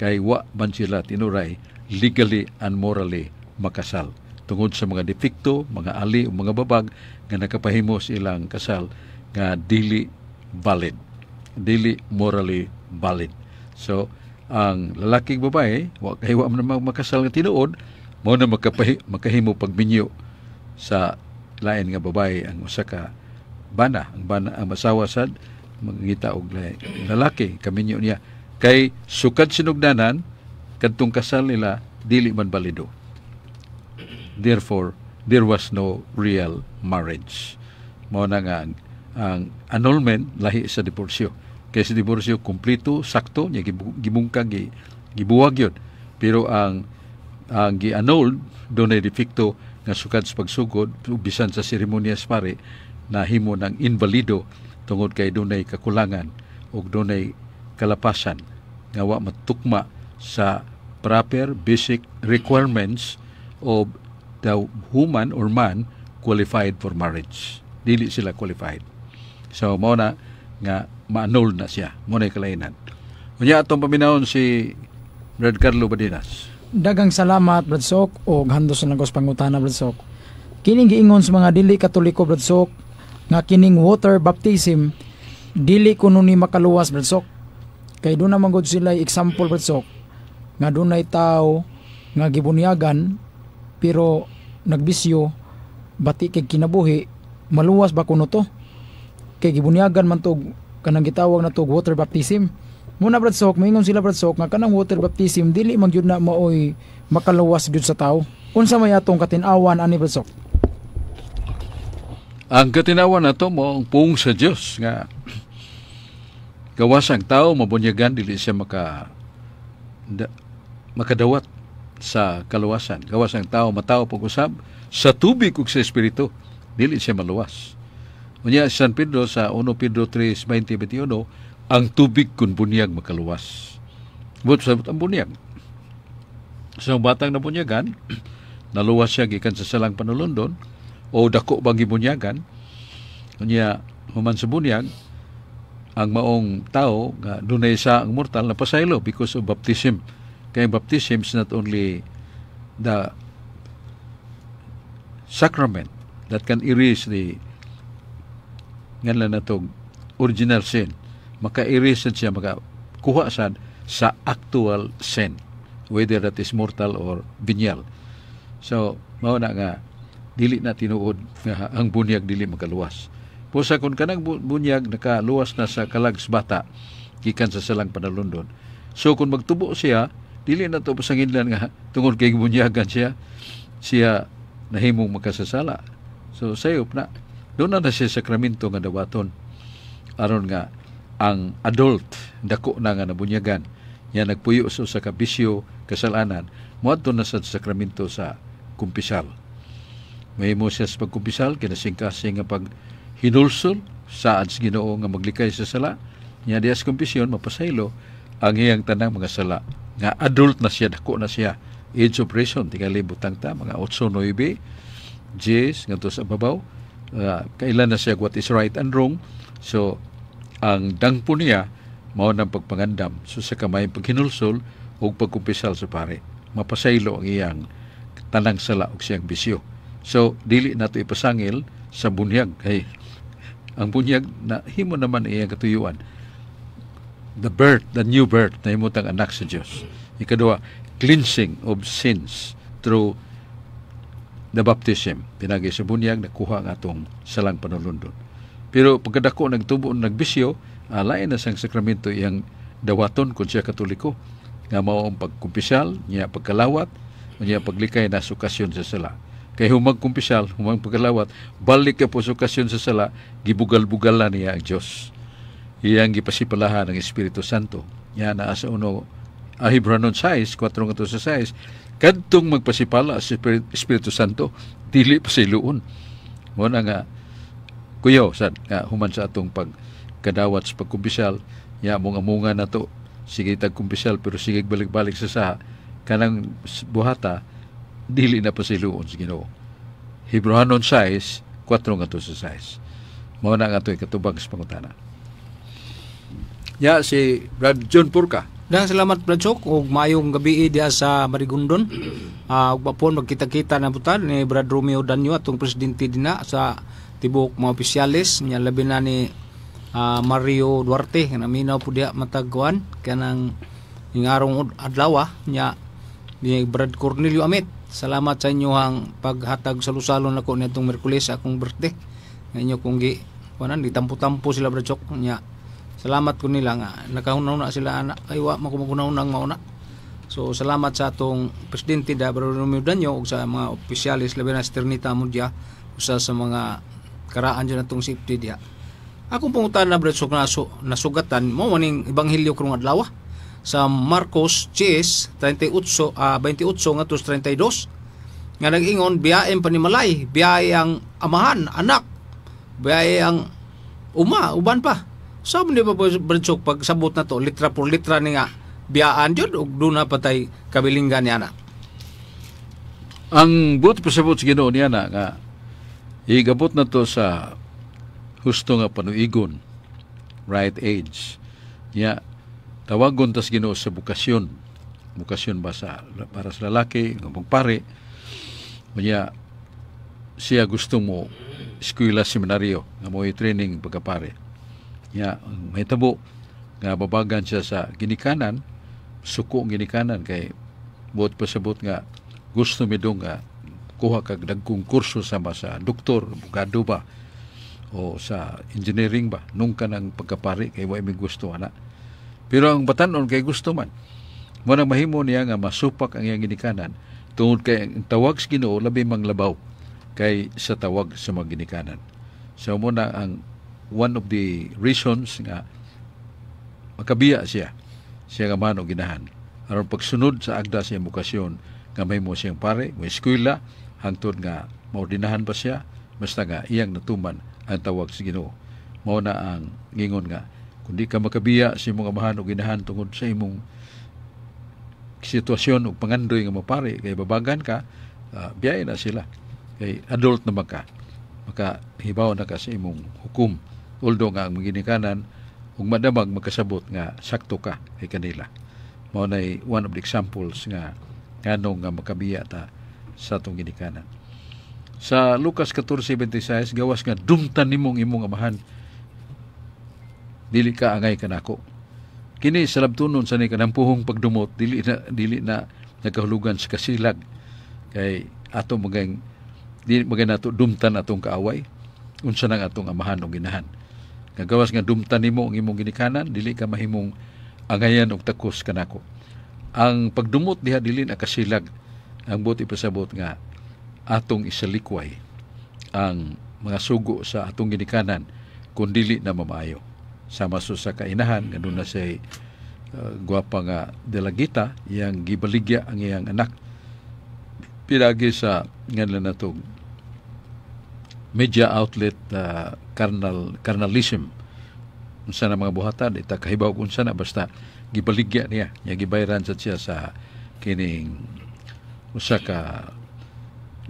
kay wa man sila tinuray legally and morally makasal tungod sa mga defekto, mga ali o mga babag nga nakapahimo ilang kasal nga dili valid dili morally valid. So, ang lalaking babae, wa kay wa man makasal nga tinuod, mo na makapahi, makahimo pagminyo sa lain nga babae ang usa ka bana, ang bana ang masawa sad mangita og lalaki kaminyo niya kay sukad sinugdanan kadtong kasal nila dili man balido. Therefore, there was no real marriage. Mao na nga ang, annulment lahi sa diborsyo kay sa diborsyo kumpleto sakto nya gibungkag gi gibuwag yun. Pero ang ang gi-annul dunay defekto nga sukad sa pagsugod bisan sa seremonyas pare na himo ng invalido tungod kay dunay kakulangan ug dunay kalapasan. Nga wa matukma sa proper basic requirements of the woman or man qualified for marriage. Dili sila qualified. So mao na nga ma-annul na siya. Muna kalainan. Unya atong paminahon si Brad Carlo Badinas. Dagang salamat, Brad Sok, o hando sa nagos pangutana, Brad Sok. Kining giingon sa mga dili katoliko, Brad Sok, nga kining water baptism, dili kuno ni makaluwas, Brad Sok. Kay doon naman gud sila example, Brad Sok, nga doon ay tao nga gibunyagan, pero nagbisyo, bati kay kinabuhi, maluwas ba kuno to? Kay gibunyagan man to kanang gitawag na to water baptism. Muna brad sok maingon sila brad sok nga kanang water baptism dili man gyud na maoy makaluwas gyud sa tao unsa may atong katinawan ani brad sok? Ang katinawan nato mo ang pung sa Dios nga gawas ang tao mabunyagan dili siya maka da, makadawat sa kaluwasan. Gawas ang tao matao pag usab sa tubig ug sa espiritu dili siya maluwas Unya San Pedro sa 1 Pedro 3:20-21 ang tubig kun bunyag makaluwas. But sa ang bunyag. So batang na bunyagan (clears throat) naluwas siya gikan sa salang panulundon o dako bang gibunyagan unya human sa bunyag ang maong tao nga dunay sa ang mortal na pasaylo because of baptism kay baptism is not only the sacrament that can erase the nganlan na to original sin. Maka-erase siya maka kuha sad sa actual sin whether that is mortal or venial. So mao na nga dili na tinuod nga ang bunyag dili makaluwas. Pusa kun kanang bu- bunyag nakaluwas na sa kalags bata gikan sa salang panalundon. So kung magtubo siya dili na to pasanginlan nga tungod kay bunyagan siya siya nahimong makasasala. So sayop na doon na na siya sakramento nga dawaton. Aron nga ang adult dako na nga nabunyagan. Ya nagpuyo sa usa ka bisyo kasalanan moadto na sa sakramento sa kumpisal. May mo siya sa pagkumpisal kinasingkasing nga pag hinulsol saad sa Ginoo nga maglikay sa sala. Nya diya sa kumpisyon mapasaylo ang iyang tanang mga sala. Nga adult na siya dako na siya. Age of reason tingali butang ta mga 8 9 10 ngadto sa babaw uh, kailan na siya what is right and wrong. So ang dangpo niya mao nang pagpangandam. So sa kamay paghinulsol o pagkumpisal sa pare. Mapasaylo ang iyang tanang sala og siyang bisyo. So dili nato ipasangil sa bunyag. Kay ang bunyag na himo naman iyang katuyuan. The birth, the new birth na himutang anak sa Dios. Ikaduha, cleansing of sins through the baptism. Pinagi sa bunyag, nakuha nga atong salang panulundon. Pero pagkadako nagtubo nagbisyo, uh, lain na sang sakramento iyang dawaton kung siya katoliko. Nga mao ang pagkumpisal, niya pagkalawat, niya paglikay na sukasyon sa sala. Kay humag kumpisal, humag pagkalawat, balik ka po sukasyon sa sala, gibugal-bugal na niya ang Diyos iyang gipasipalahan ng Espiritu Santo. Yan na sa uno ah, Hebranon 6, 4 nga sa 6, kadtong magpasipala sa Espiritu, Santo, dili pa sa iluon. Mo nga, kuyo, sad, nga human sa atong pagkadawat sa pagkumbisal, ya mong amunga na to, sige tagkumbisal, pero sige balik-balik sa saha, kanang buhata, dili na pa sa iluon sa Ginoo. Hebranon 6, 4 nga sa 6. Mo na nga ito katubang sa pangutana. Ya si Brad John Purka. Dan salamat Brad Chok ug maayong gabi diha sa Marigondon. (clears throat) Ah ug mapon magkita-kita na butan ni Brad Romeo Danyo atong presidente dina sa tibok mga opisyalis nya labi na ni ah, Mario Duarte nga naminaw po diha matagkuan kanang ingarong adlaw ah, nya ni Brad Cornelio Amit. Salamat sa inyong paghatag salusalon nako nitong Miyerkules akong birthday. Nga inyo kung gi kuanan di tampo-tampo sila Brad Chok nya salamat ko nila nga nakahunaw na sila anak ay wa makumukunaw mauna. So salamat sa atong presidente da Barolomeo Danyo ug sa mga opisyalis labi na si Ternita Mudya usa sa mga karaan dyan atong safety dia akong pangutan na Brad Sok naso, nasugatan mo maning ebanghelyo krong adlaw ah. sa Marcos 10 38 ah, 28 ngadto sa 32 nga nag-ingon biyaen pa ni Malay biyahe ang amahan anak biyahe ang uma uban pa Sabi ni ba Bradsok pag sabot na to, litra por litra ni nga biyaan jud ug doon na patay kabilinggan niya na. Ang buot pasabot sa Ginoo niya na nga igabot na to sa husto nga panuigon right age. Niya tawagon tas Ginoo sa bukasyon. Bukasyon ba sa para sa lalaki nga pare. Niya siya gusto mo eskwela seminaryo nga mo training pagkapare. Niya may tabo nga babagan siya sa ginikanan suko ang ginikanan kay buot pasabot nga gusto mi dong nga kuha kag dagkong kurso sama sa doktor, abogado ba o sa engineering ba nung ka ng pagkapari kay wa mi gusto ana. Pero ang batanon kay gusto man. Mo nang mahimo niya nga masupak ang iyang ginikanan tungod kay ang tawag sa Ginoo labi mang labaw kay sa tawag sa mga ginikanan. So mo na ang one of the reasons nga makabiya siya siya nga man og ginahan aron pagsunod sa agda sa edukasyon nga may mo siyang pare may eskwela hangtod nga maordinahan pa siya basta nga iyang natuman ang tawag sa Ginoo mao na ang ngingon nga kundi ka makabiya sa imong amahan og ginahan tungod sa imong sitwasyon og pangandoy nga mapare kay babagan ka uh, biyay na sila. Kay adult na maka. Maka hibaw na ka sa imong hukom. Although nga ang ginikanan, ug madamag magkasabot nga sakto ka kay kanila. Mao nay one of the examples nga nganong nga makabiya ta sa atong ginikanan. Sa Lucas 14:26 gawas nga dumtan nimong imong amahan dili ka angay kanako. Kini sa labtunon sa ni kanampuhong pagdumot dili na dili na nagkahulugan sa kasilag kay ato magang dili magay nato dumtan atong kaaway unsa nang atong amahan o ginahan. Nga gawas nga dumtan nimo ang imong ginikanan dili ka mahimong angayan og takos kanako. Ang pagdumot diha dili na kasilag ang buti pasabot nga atong isalikway ang mga sugo sa atong ginikanan kung dili na mamayo sama so sa kainahan nga na say uh, gwapa nga delagita yang gibaligya ang iyang anak. Pinagi sa ngalan natong media outlet uh, carnal carnalism unsa na mga buhatan ita kahibaw kung na basta gibaligya niya niya gibayran sa siya sa kining usa ka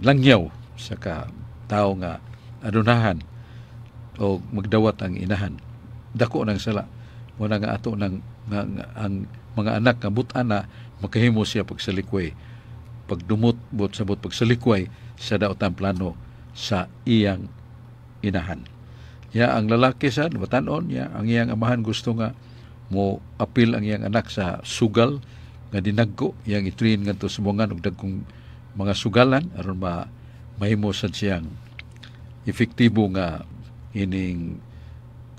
langyaw sa ka tao nga adunahan o magdawat ang inahan. Dako nang sala. Wala nga ato nang nga, ang mga anak nga butan na makahimo siya pagsalikway pagdumot bot sa bot pagsalikway sa daotan plano sa iyang inahan ya ang lalaki sa batanon ya ang iyang amahan gusto nga mo apil ang iyang anak sa sugal nga dinagko. Yang itrain ngadto sumongan og dagkong mga sugalan aron ma mahimo sad siyang efektibo nga ining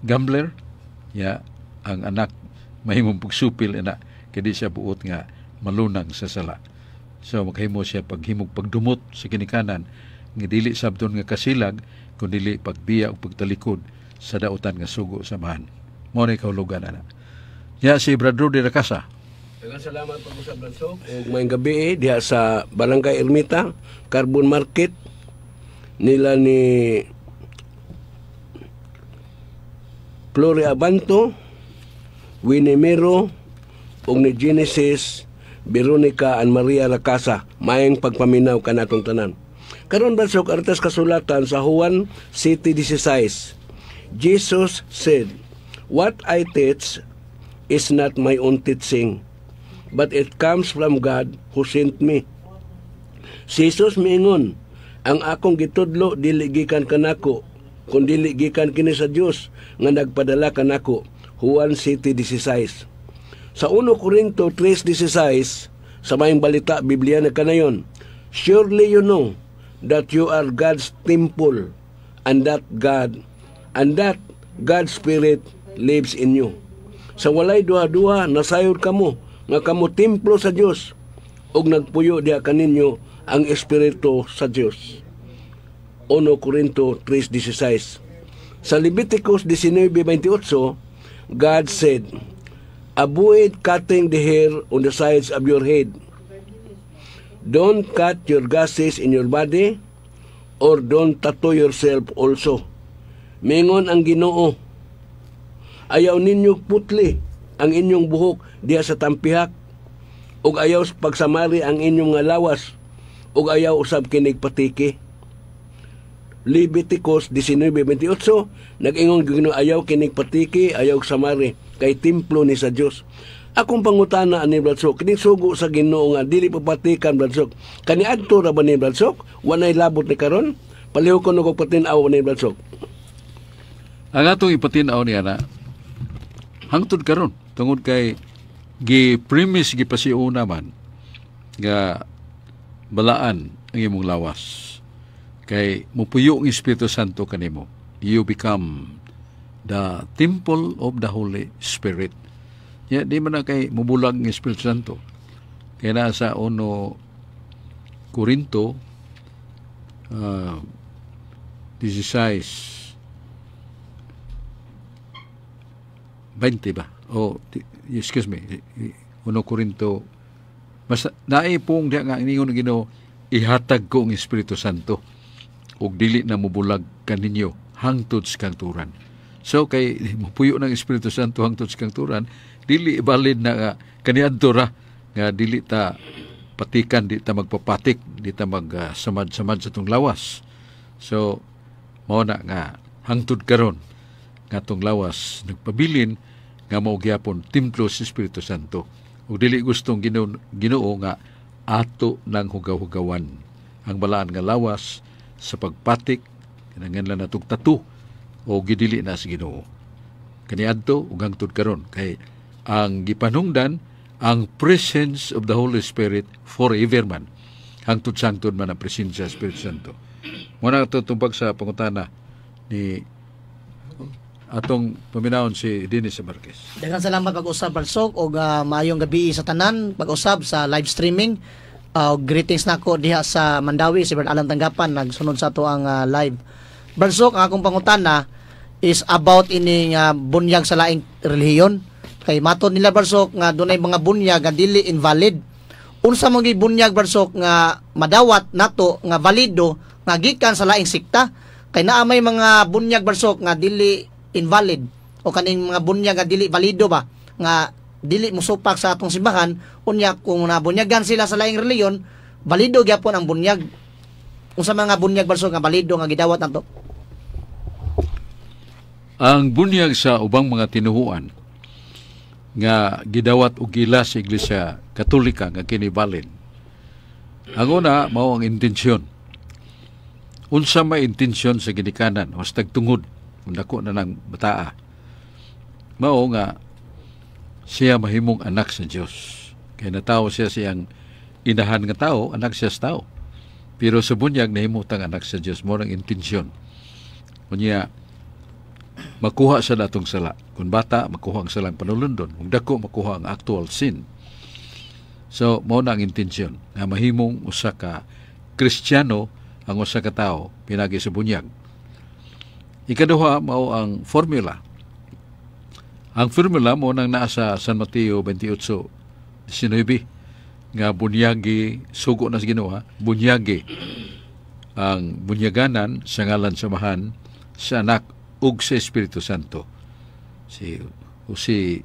gambler. Ya ang anak mahimong pagsupil ina kadi siya buot nga malunang sa sala. So makahimo siya paghimog pagdumot sa kinikanan. Nga dili sabton nga kasilag kun dili pagbiya ug pagtalikod sa dautan nga sugo samahan mo ni kahulugan ana. Ya si Bradro de la Casa Daghang salamat pag usab Lansok. Ug mayong gabi eh, diha sa Barangay Ermita, Carbon Market. Nila ni Flore Abanto, Winnie Mero, ug ni Genesis Veronica and Maria Lacasa. Mayang pagpaminaw kanatong tanan. Karon basok artas kasulatan sa Juan City 16. Jesus said, What I teach is not my own teaching, but it comes from God who sent me. Si Jesus miingon, ang akong gitudlo dili gikan kanako, kun dili gikan kini sa Dios nga nagpadala kanako. Juan City 16. Sa 1 Corinto 3:16 sa mayong balita Biblia na kanayon, Surely you know that you are God's temple and that God and that God's Spirit lives in you. Sa walay duha-duha nasayod kamo nga kamo templo sa Dios ug nagpuyo diha kaninyo ang espiritu sa Dios. 1 Corinto 3:16. Sa Leviticus 19:28, God said, Avoid cutting the hair on the sides of your head. Don't cut your gasses in your body or don't tattoo yourself also. Mingon ang ginoo. Ayaw ninyo putli ang inyong buhok diya sa tampihak ug ayaw pagsamari ang inyong nga lawas ug ayaw usab kinig patiki. Leviticus 19:28 nag-ingon Ginoo ayaw kinig patiki ayaw samari kay templo ni sa Dios. Akong pangutana ani Bradsok, kini sugo sa Ginoo nga dili pa patikan Bradsok. Kani adto ra ba ni Bradsok? Wanay labot ni karon? Paliw ko no patin-aw ni Bradsok. ang atong ipatinaw niya na hangtod karon tungod kay gi premise gi pasiuna man nga balaan ang imong lawas kay mupuyo ang Espiritu Santo kanimo you become the temple of the Holy Spirit ya di man na kay mubulag ang Espiritu Santo kaya nasa uno Korinto uh, 16 20 ba? O, ti- excuse me, 1 Korinto, basta naipong diya nga iningon ng Ginoo ihatag ko ang Espiritu Santo ug dili na mubulag kaninyo hangtod sa kanturan. So kay (laughs) mupuyo ng Espiritu Santo hangtod sa kanturan, dili valid na nga kaniadto ra nga dili ta patikan di ta magpapatik di ta magsamad-samad sa tong lawas. So mao na nga hangtod karon nga tong lawas nagpabilin nga mao gyapon templo sa Espiritu Santo. Ug dili gustong Ginoo, Ginoo nga ato nang hugaw-hugawan ang balaan nga lawas sa pagpatik kinahanglan natong tatu o gidili na sa Ginoo. Kaniadto ug hangtod karon kay ang gipanungdan ang presence of the Holy Spirit forever man. Hangtod sangtod man ang presensya sa Espiritu Santo. Muna ito tumpag sa pangutana ni atong paminahon si Dennis Marquez. Daghang salamat pag-usab Barsok og uh, maayong gabi sa tanan pag-usab sa live streaming. Uh, greetings nako diha sa Mandawi si Brad Alan Tanggapan nagsunod sa ato ang uh, live. Barsok ang akong pangutana is about ining uh, bunyag sa laing relihiyon kay maton nila barsok nga dunay mga bunyag nga dili invalid. Unsa mo gi bunyag barsok nga madawat nato nga valido nga gikan sa laing sikta? Kay naa may mga bunyag barsok nga dili invalid? O kaning mga bunyag nga dili valido ba? Nga dili musupak sa atong simbahan? Unya kung nabunyagan sila sa laing reliyon valido gyapon ang bunyag. Unsa mga bunyag barsok nga valido nga gidawat nato? Ang bunyag sa ubang mga tinuhuan nga gidawat og gila sa Iglesia Katolika nga kinibalin. Ang una mao ang intensyon. Unsa may intensyon sa ginikanan o sa tagtungod kung dako na ng bataa. Mao nga siya mahimong anak sa Dios. Kaya natawo siya siyang inahan nga tao, anak siya sa tao. Pero sa bunyag nahimutang anak sa Dios mo ang intensyon. Kunya makuha sa natong sala. Kung bata, makuha ang salang panulundon. Kung dako, makuha ang actual sin. So, mao na ang intensyon nga mahimong usa ka Kristiyano ang usa ka tawo pinagi sa bunyag. Ikaduha mao ang formula. Ang formula mo nang naa sa San Mateo 28:19 nga bunyagi sugo na sa Ginoo bunyagi ang bunyaganan sa ngalan samahan sa anak ug sa Espiritu Santo. Si Jose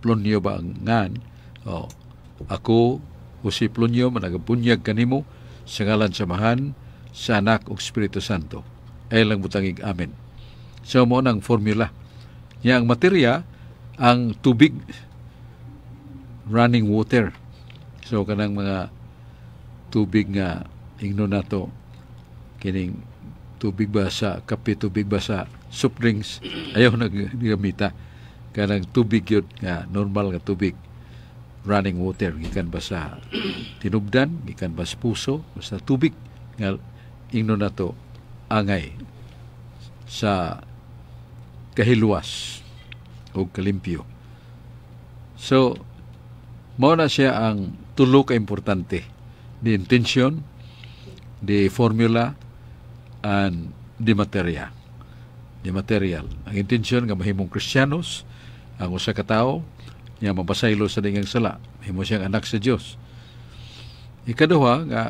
Plonio ba ang ngan? O, ako, Jose Plonio, managabunyag kanimo sa ngalan samahan sa anak ug Espiritu Santo. Ay lang butangig amen. So mo nang formula. Nya ang materya ang tubig running water. So kanang mga tubig nga ingno nato kining tubig ba sa kape tubig ba sa soft drinks. Ayaw naggamita kanang tubig yun. Nga normal nga tubig. Running water gikan ba sa tinubdan gikan ba sa puso basta tubig. Nga ingno na to angay sa kahilwas o kalimpyo. So mao na siya ang tulo ka importante. The intention the formula and the material the material. Ang intensyon nga mahimong Kristiyanos, ang usa ka tawo nga mapasaylo sa dingang sala, mahimo siyang anak sa Dios. Ikaduha nga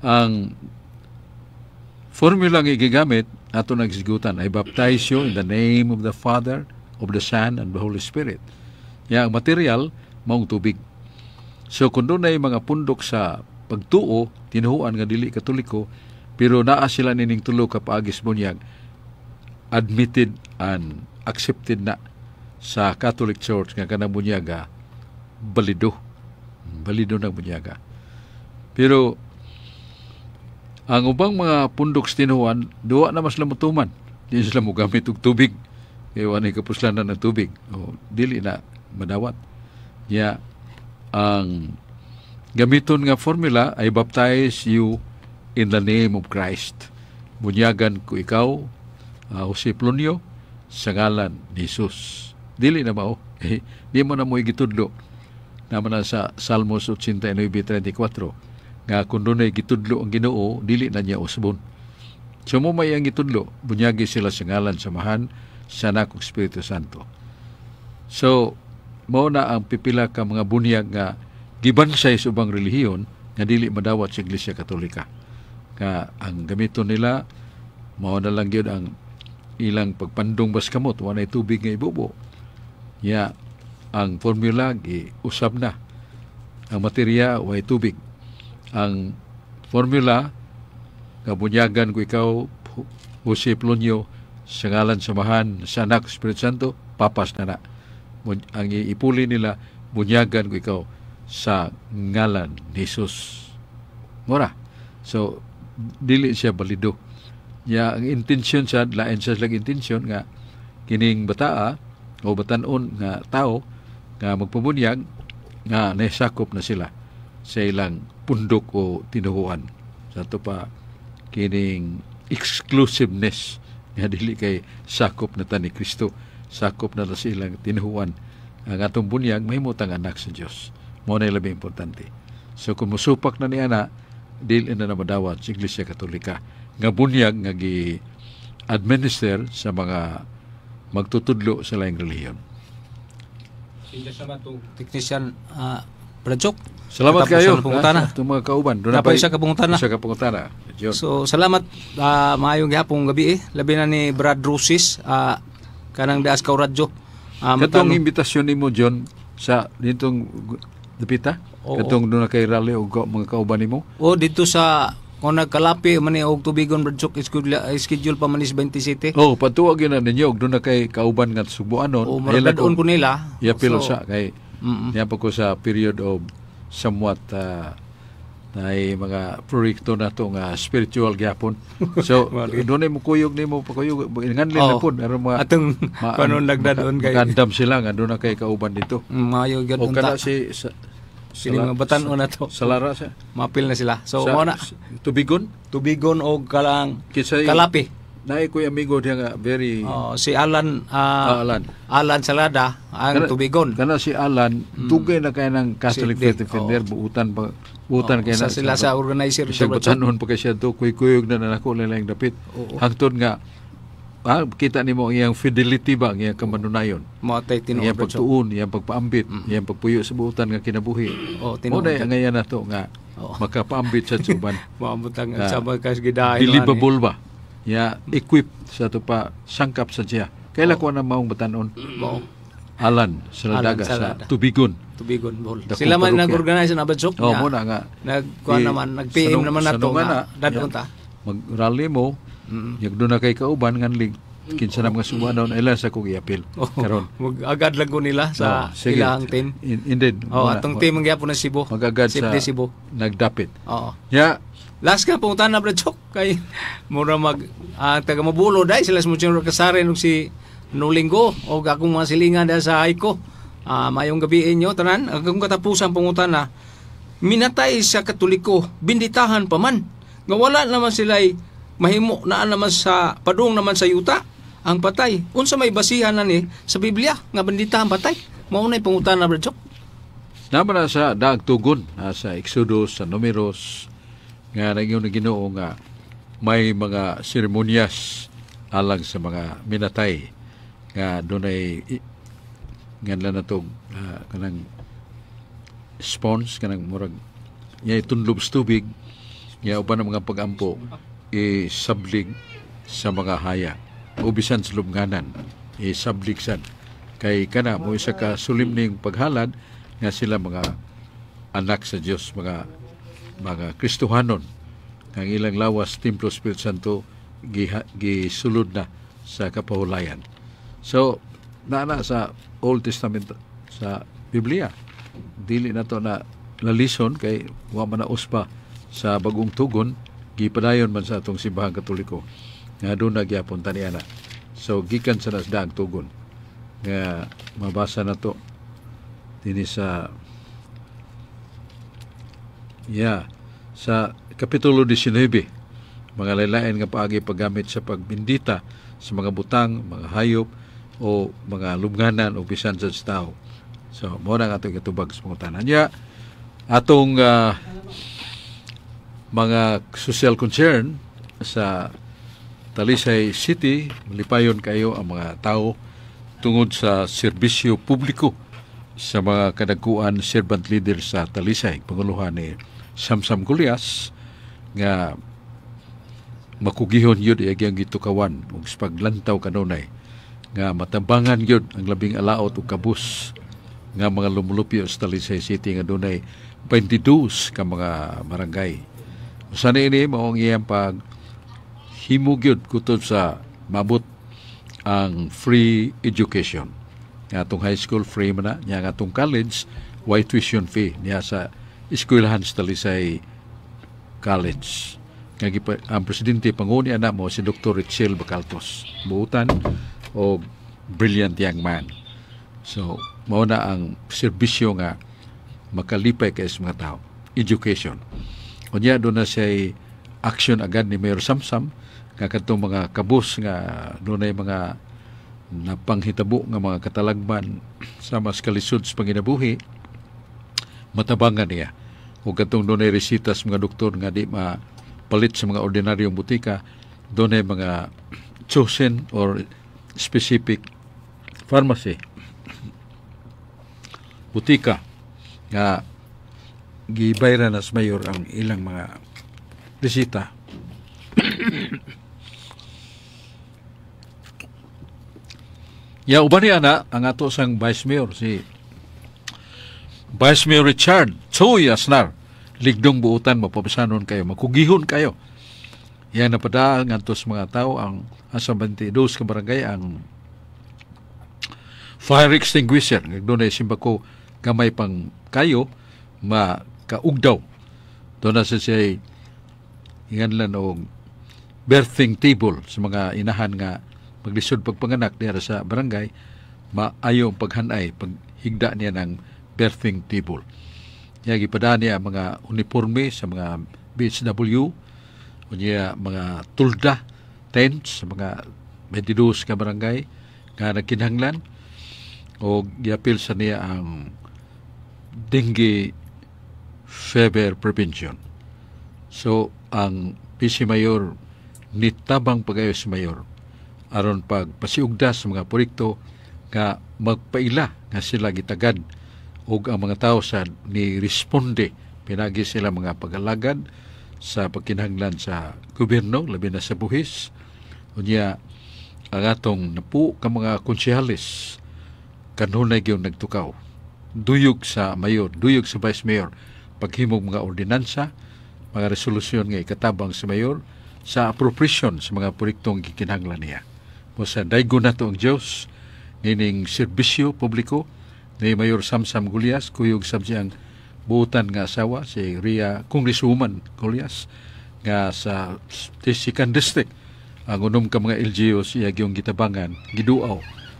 ang formula nga gigamit ato nagsigutan ay baptize you in the name of the Father, of the Son, and the Holy Spirit. Ya ang material maong tubig. So kung doon mga pundok sa pagtuo, tinuhuan nga dili katoliko, pero naa sila nining tulo ka paagis bunyag, admitted and accepted na sa Catholic Church nga kanang bunyaga balido. Balido ng bunyaga pero ang ubang mga pundok tinuan duwa na mas lamutuman. Di sila mo gamit og tubig. Kay wani kapuslanan ng tubig. O dili na madawat. Ya ang gamiton nga formula ay baptize you in the name of Christ. Bunyagan ko ikaw uh, Jose Plonio sa ngalan ni Jesus. Dili na mao. (laughs) Eh, di mo na mo gitudlo. Naman na sa Salmos 89.34 nga kung doon gitudlo ang ginoo, dili na niya usbon. So mo may ang gitudlo, bunyagi sila sa ngalan samahan sa anak Espiritu Santo. So, mao na ang pipila ka mga bunyag nga gibansay sa ubang relihiyon nga dili madawat sa Iglesia Katolika. Nga ang gamiton nila mao na lang gyud ang ilang pagpandong bas kamot wanay tubig nga ibubo ya ang formula usab na ang materya way tubig. Ang formula nga bunyagan ko ikaw Jose Plonio sa ngalan samahan sa anak Espiritu Santo papas na na. Ang iipuli nila bunyagan ko ikaw sa ngalan ni Jesus. Mura. So dili siya balido. Ya ang intensyon sa lain sa lag intensyon nga kining bataa o batanon nga tao nga magpabunyag nga naisakop na sila sa ilang pundok o tinuhuan. Sa ito pa kining exclusiveness nga dili kay sakop na ta ni Kristo. Sakop na sa ilang tinuhuan. Ang atong bunyag mahimutang anak sa Dios mo na labi importante. So kung musupak na ni ana dili na na madawat sa Iglesia Katolika nga bunyag nga gi administer sa mga magtutudlo sa laing relihiyon Sige sa matong technician uh, Brad Chok. Salamat kayo sa itong mga kauban Doon Napay isa ka pangutana. isa ka pangutana John. So salamat uh, maayong gihapon gabi eh. Labi na ni Brad Rusis uh, kanang daas ka radyo. Uh, Katong imbitasyon nimo John sa ditong dapita? Oo. Katong doon na kay rally o mga kauban nimo? O dito sa kung nagkalapi man ni og tubigon Brad Chok schedule, schedule pa man is 27. Oh, patuwag yun na ninyo og doon na kay kauban nga subuanon. O maradadon ko nila. Yapil So, sa kay niya pa ko sa period of somewhat uh, na mga proyekto na to nga spiritual gyapon. (laughs) So doon ay mo kuyog nimo pa kuyog nganlin na Oo. pud aron mga Atong (laughs) kanon nagdadon kay Magandam sila nga doon na kay kauban dito. maayo gyud O kana si sa, Sili mga batan-o na to. Salara siya. Mapil na sila. So Sa- mo na Tubigon? tubigon og kalang Kisay, kalapi. Naay ko amigo diya nga very Oh, si Alan Ah, ah, Alan. Alan Salada ang Kana- tubigon. Kana si Alan, tugay na kaya ng Catholic Si Faith Defender, buutan pa buutan Oh, isa na sila sa organizer Siya batanon pa kay siya to, kuy-kuyog na nanako lang dapit. Hangtod nga ah, kita nimo iyang fidelity ba ang iyang kamanunayon. mo tay Iyang tinuod Brad Chok. pagtuon, iyang pagpaambit, iyang pagpuyo sa buutan nga kinabuhi. Oh, Mo tinuod. na ngayon na to nga Oo. makapaambit sa suban. Maabutang Ah, sa mga kasgidahin. Believable ba? Ya equip sa to pa sangkap sa siya. Kaila ko na maong batanon. Mo Alan sa Alan daga sa Salada. Tubigon. tubigon bol. Dakong Sila man parokya. nag-organize na Brad Chok. Oh, nga. mo na nga. Nagkuhan Eh, naman, nag-PM sanong- naman na to sanong nga. ana, Dadon ya. ta. Mag-rally mo, Mm. Yung doon na kay kauban nga lig kinsa na mga subanon ila sa kog iapil Oh, karon. Mag-agad lang ko nila Oh, sa sige. ilang team. In, indeed. Oh, muna, atong team ang gyapon ng Cebu. Magagad sa Cebu. nagdapit. Oo. Ya, Last ka punta na Brad Chok kay (laughs) mura mag ang taga mabulo dai sila sa Muchong Kasare nung si Nulinggo o akong mga silingan dahil sa Aiko. Ah, mayong gabi inyo tanan akong katapusan pangutan na minatay sa Katoliko binditahan pa man nga wala naman sila mahimo na naman sa padung naman sa yuta ang patay. Unsa may basihan na ni sa Biblia nga binditahan patay? Mao na pangutan na Brad naman na sa daag tugon ah, sa Exodus, sa Numeros nga nagyon na Ginoo nga may mga seremonyas alang sa mga minatay nga dunay nga na to ah, kanang spawns kanang murag niya tunlob tubig niya uban ang mga pagampo isablig sa mga haya o bisan sa lubnganan isablig sad. Kay kana mo isa ka sulim ning paghalad nga sila mga anak sa Dios mga mga Kristohanon. Ang ilang lawas Templo Espiritu Santo gisulod na sa kapahulayan. So naana sa Old Testament sa Biblia dili na to na lalison kay wa man na uspa sa bagong tugon gipadayon man sa atong simbahang katoliko nga doon na gyapon taniana so gikan sa nasdaang tugon nga mabasa na to dinhi sa yeah sa kapitulo 19 mga laylain nga paagi paggamit sa pagbindita sa mga butang, mga hayop o mga lubnganan o bisan sa tao. So, mo na nga itong katubag sa mga tanan. Ya, atong ah, mga social concern sa Talisay City, lipayon kayo ang mga tao tungod sa serbisyo publiko sa mga kadagkuan servant leader sa Talisay. Panguluhan ni Samsam Gulyas nga makugihon yun iyagyang gitukawan ug paglantaw kanunay nga matambangan yun ang labing alaot ug kabus nga mga lumulupyo sa Talisay City nga dunay 22 ka mga barangay. Usa ini mao ang iyang pag himugyod kutob sa mabot ang free education. Nga atong high school free man na, nga atong college way tuition fee niya sa eskwelahan sa Talisay College. Nga ang presidente panguni ana mo si Dr. Richel Bacaltos. Buutan o brilliant young man. So, mao na ang serbisyo nga makalipay kay sa mga tao. Education. Unya doon na siya action agad ni Mayor Samsam. Nga kadtong mga kabus nga dunay mga napanghitabo nga mga katalagman sa mas kalisod sa panginabuhi. Matabangan niya. O katong dunay resita sa mga doktor nga di mapalit sa mga ordinaryong butika dunay mga chosen or specific pharmacy. Butika. Nga gibayra na sa mayor ang ilang mga resita Ya uban niya na ang ato sang Vice Mayor si Vice Mayor Richard Choy Asnar ligdong buutan mapabisanon kayo makugihon kayo. Yan napada ngantos mga tao ang asa 22 ka barangay ang fire extinguisher. Doon ay simbako gamay pang kayo makaugdaw doon na siya yan lang og birthing table sa mga inahan nga maglisod pagpanganak diya sa barangay. Maayo ang paghanay paghigda niya ng birthing table. Niya gipadaan niya mga uniforme sa mga BHW o niya mga tulda tents sa mga 22 ka barangay nga nagkinahanglan. O giapil sa niya ang dengue fever prevention. So, ang PC Mayor nitabang pagayo si Mayor aron pagpasiugda sa mga proyekto nga magpaila nga sila gitagad ug ang mga tao sa ni responde pinagi sila mga pagalagad sa pagkinahanglan sa gobyerno labi na sa buhis. Unya ang atong napu ka mga konsehalis kanunay gyud nagtukaw. Duyog sa mayor duyog sa vice mayor paghimog mga ordinansa mga resolusyon nga ikatabang sa mayor sa appropriation sa mga proyektong gikinahanglan niya mo sa daygo na ang Diyos nining serbisyo publiko ni Mayor Samsam Gulyas kuyog sab siyang buutan nga asawa si Ria Congresswoman Gulyas nga sa Tisikan District ang unom ka mga LGU siya gyung gitabangan giduaw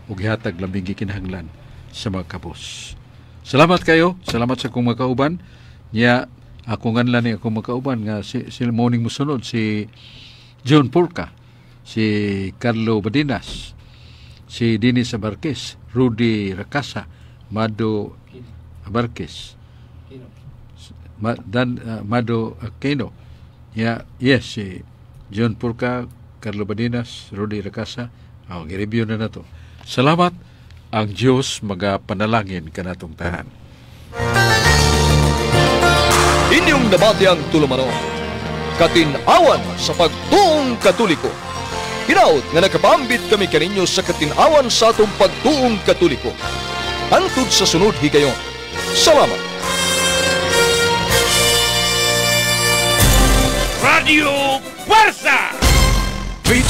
ug gihatag lambing gikinahanglan sa mga kapos. Salamat kayo, salamat sa akong mga kauban. Niya ako nganlan ni akong mga kauban nga si, si morning musunod si John Purka si Carlo Badinas, si Dinis Abarquez, Rudy Racasa, Mado Abarquez, Ma, Dan, uh, Mado Aquino, yeah, yes, si John Purka, Carlo Badinas, Rudy Racasa, oh, i-review na na to. Salamat, ang Diyos magapanalangin kanatong tahan. Inyong nabati ang tulumanon. Katinawan sa pagtuong katoliko. Hinaut nga nakapambit kami kaninyo sa katinawan sa atong pagtuong katoliko. Hantod sa sunod higayon. Salamat. Radio Puersa! Beat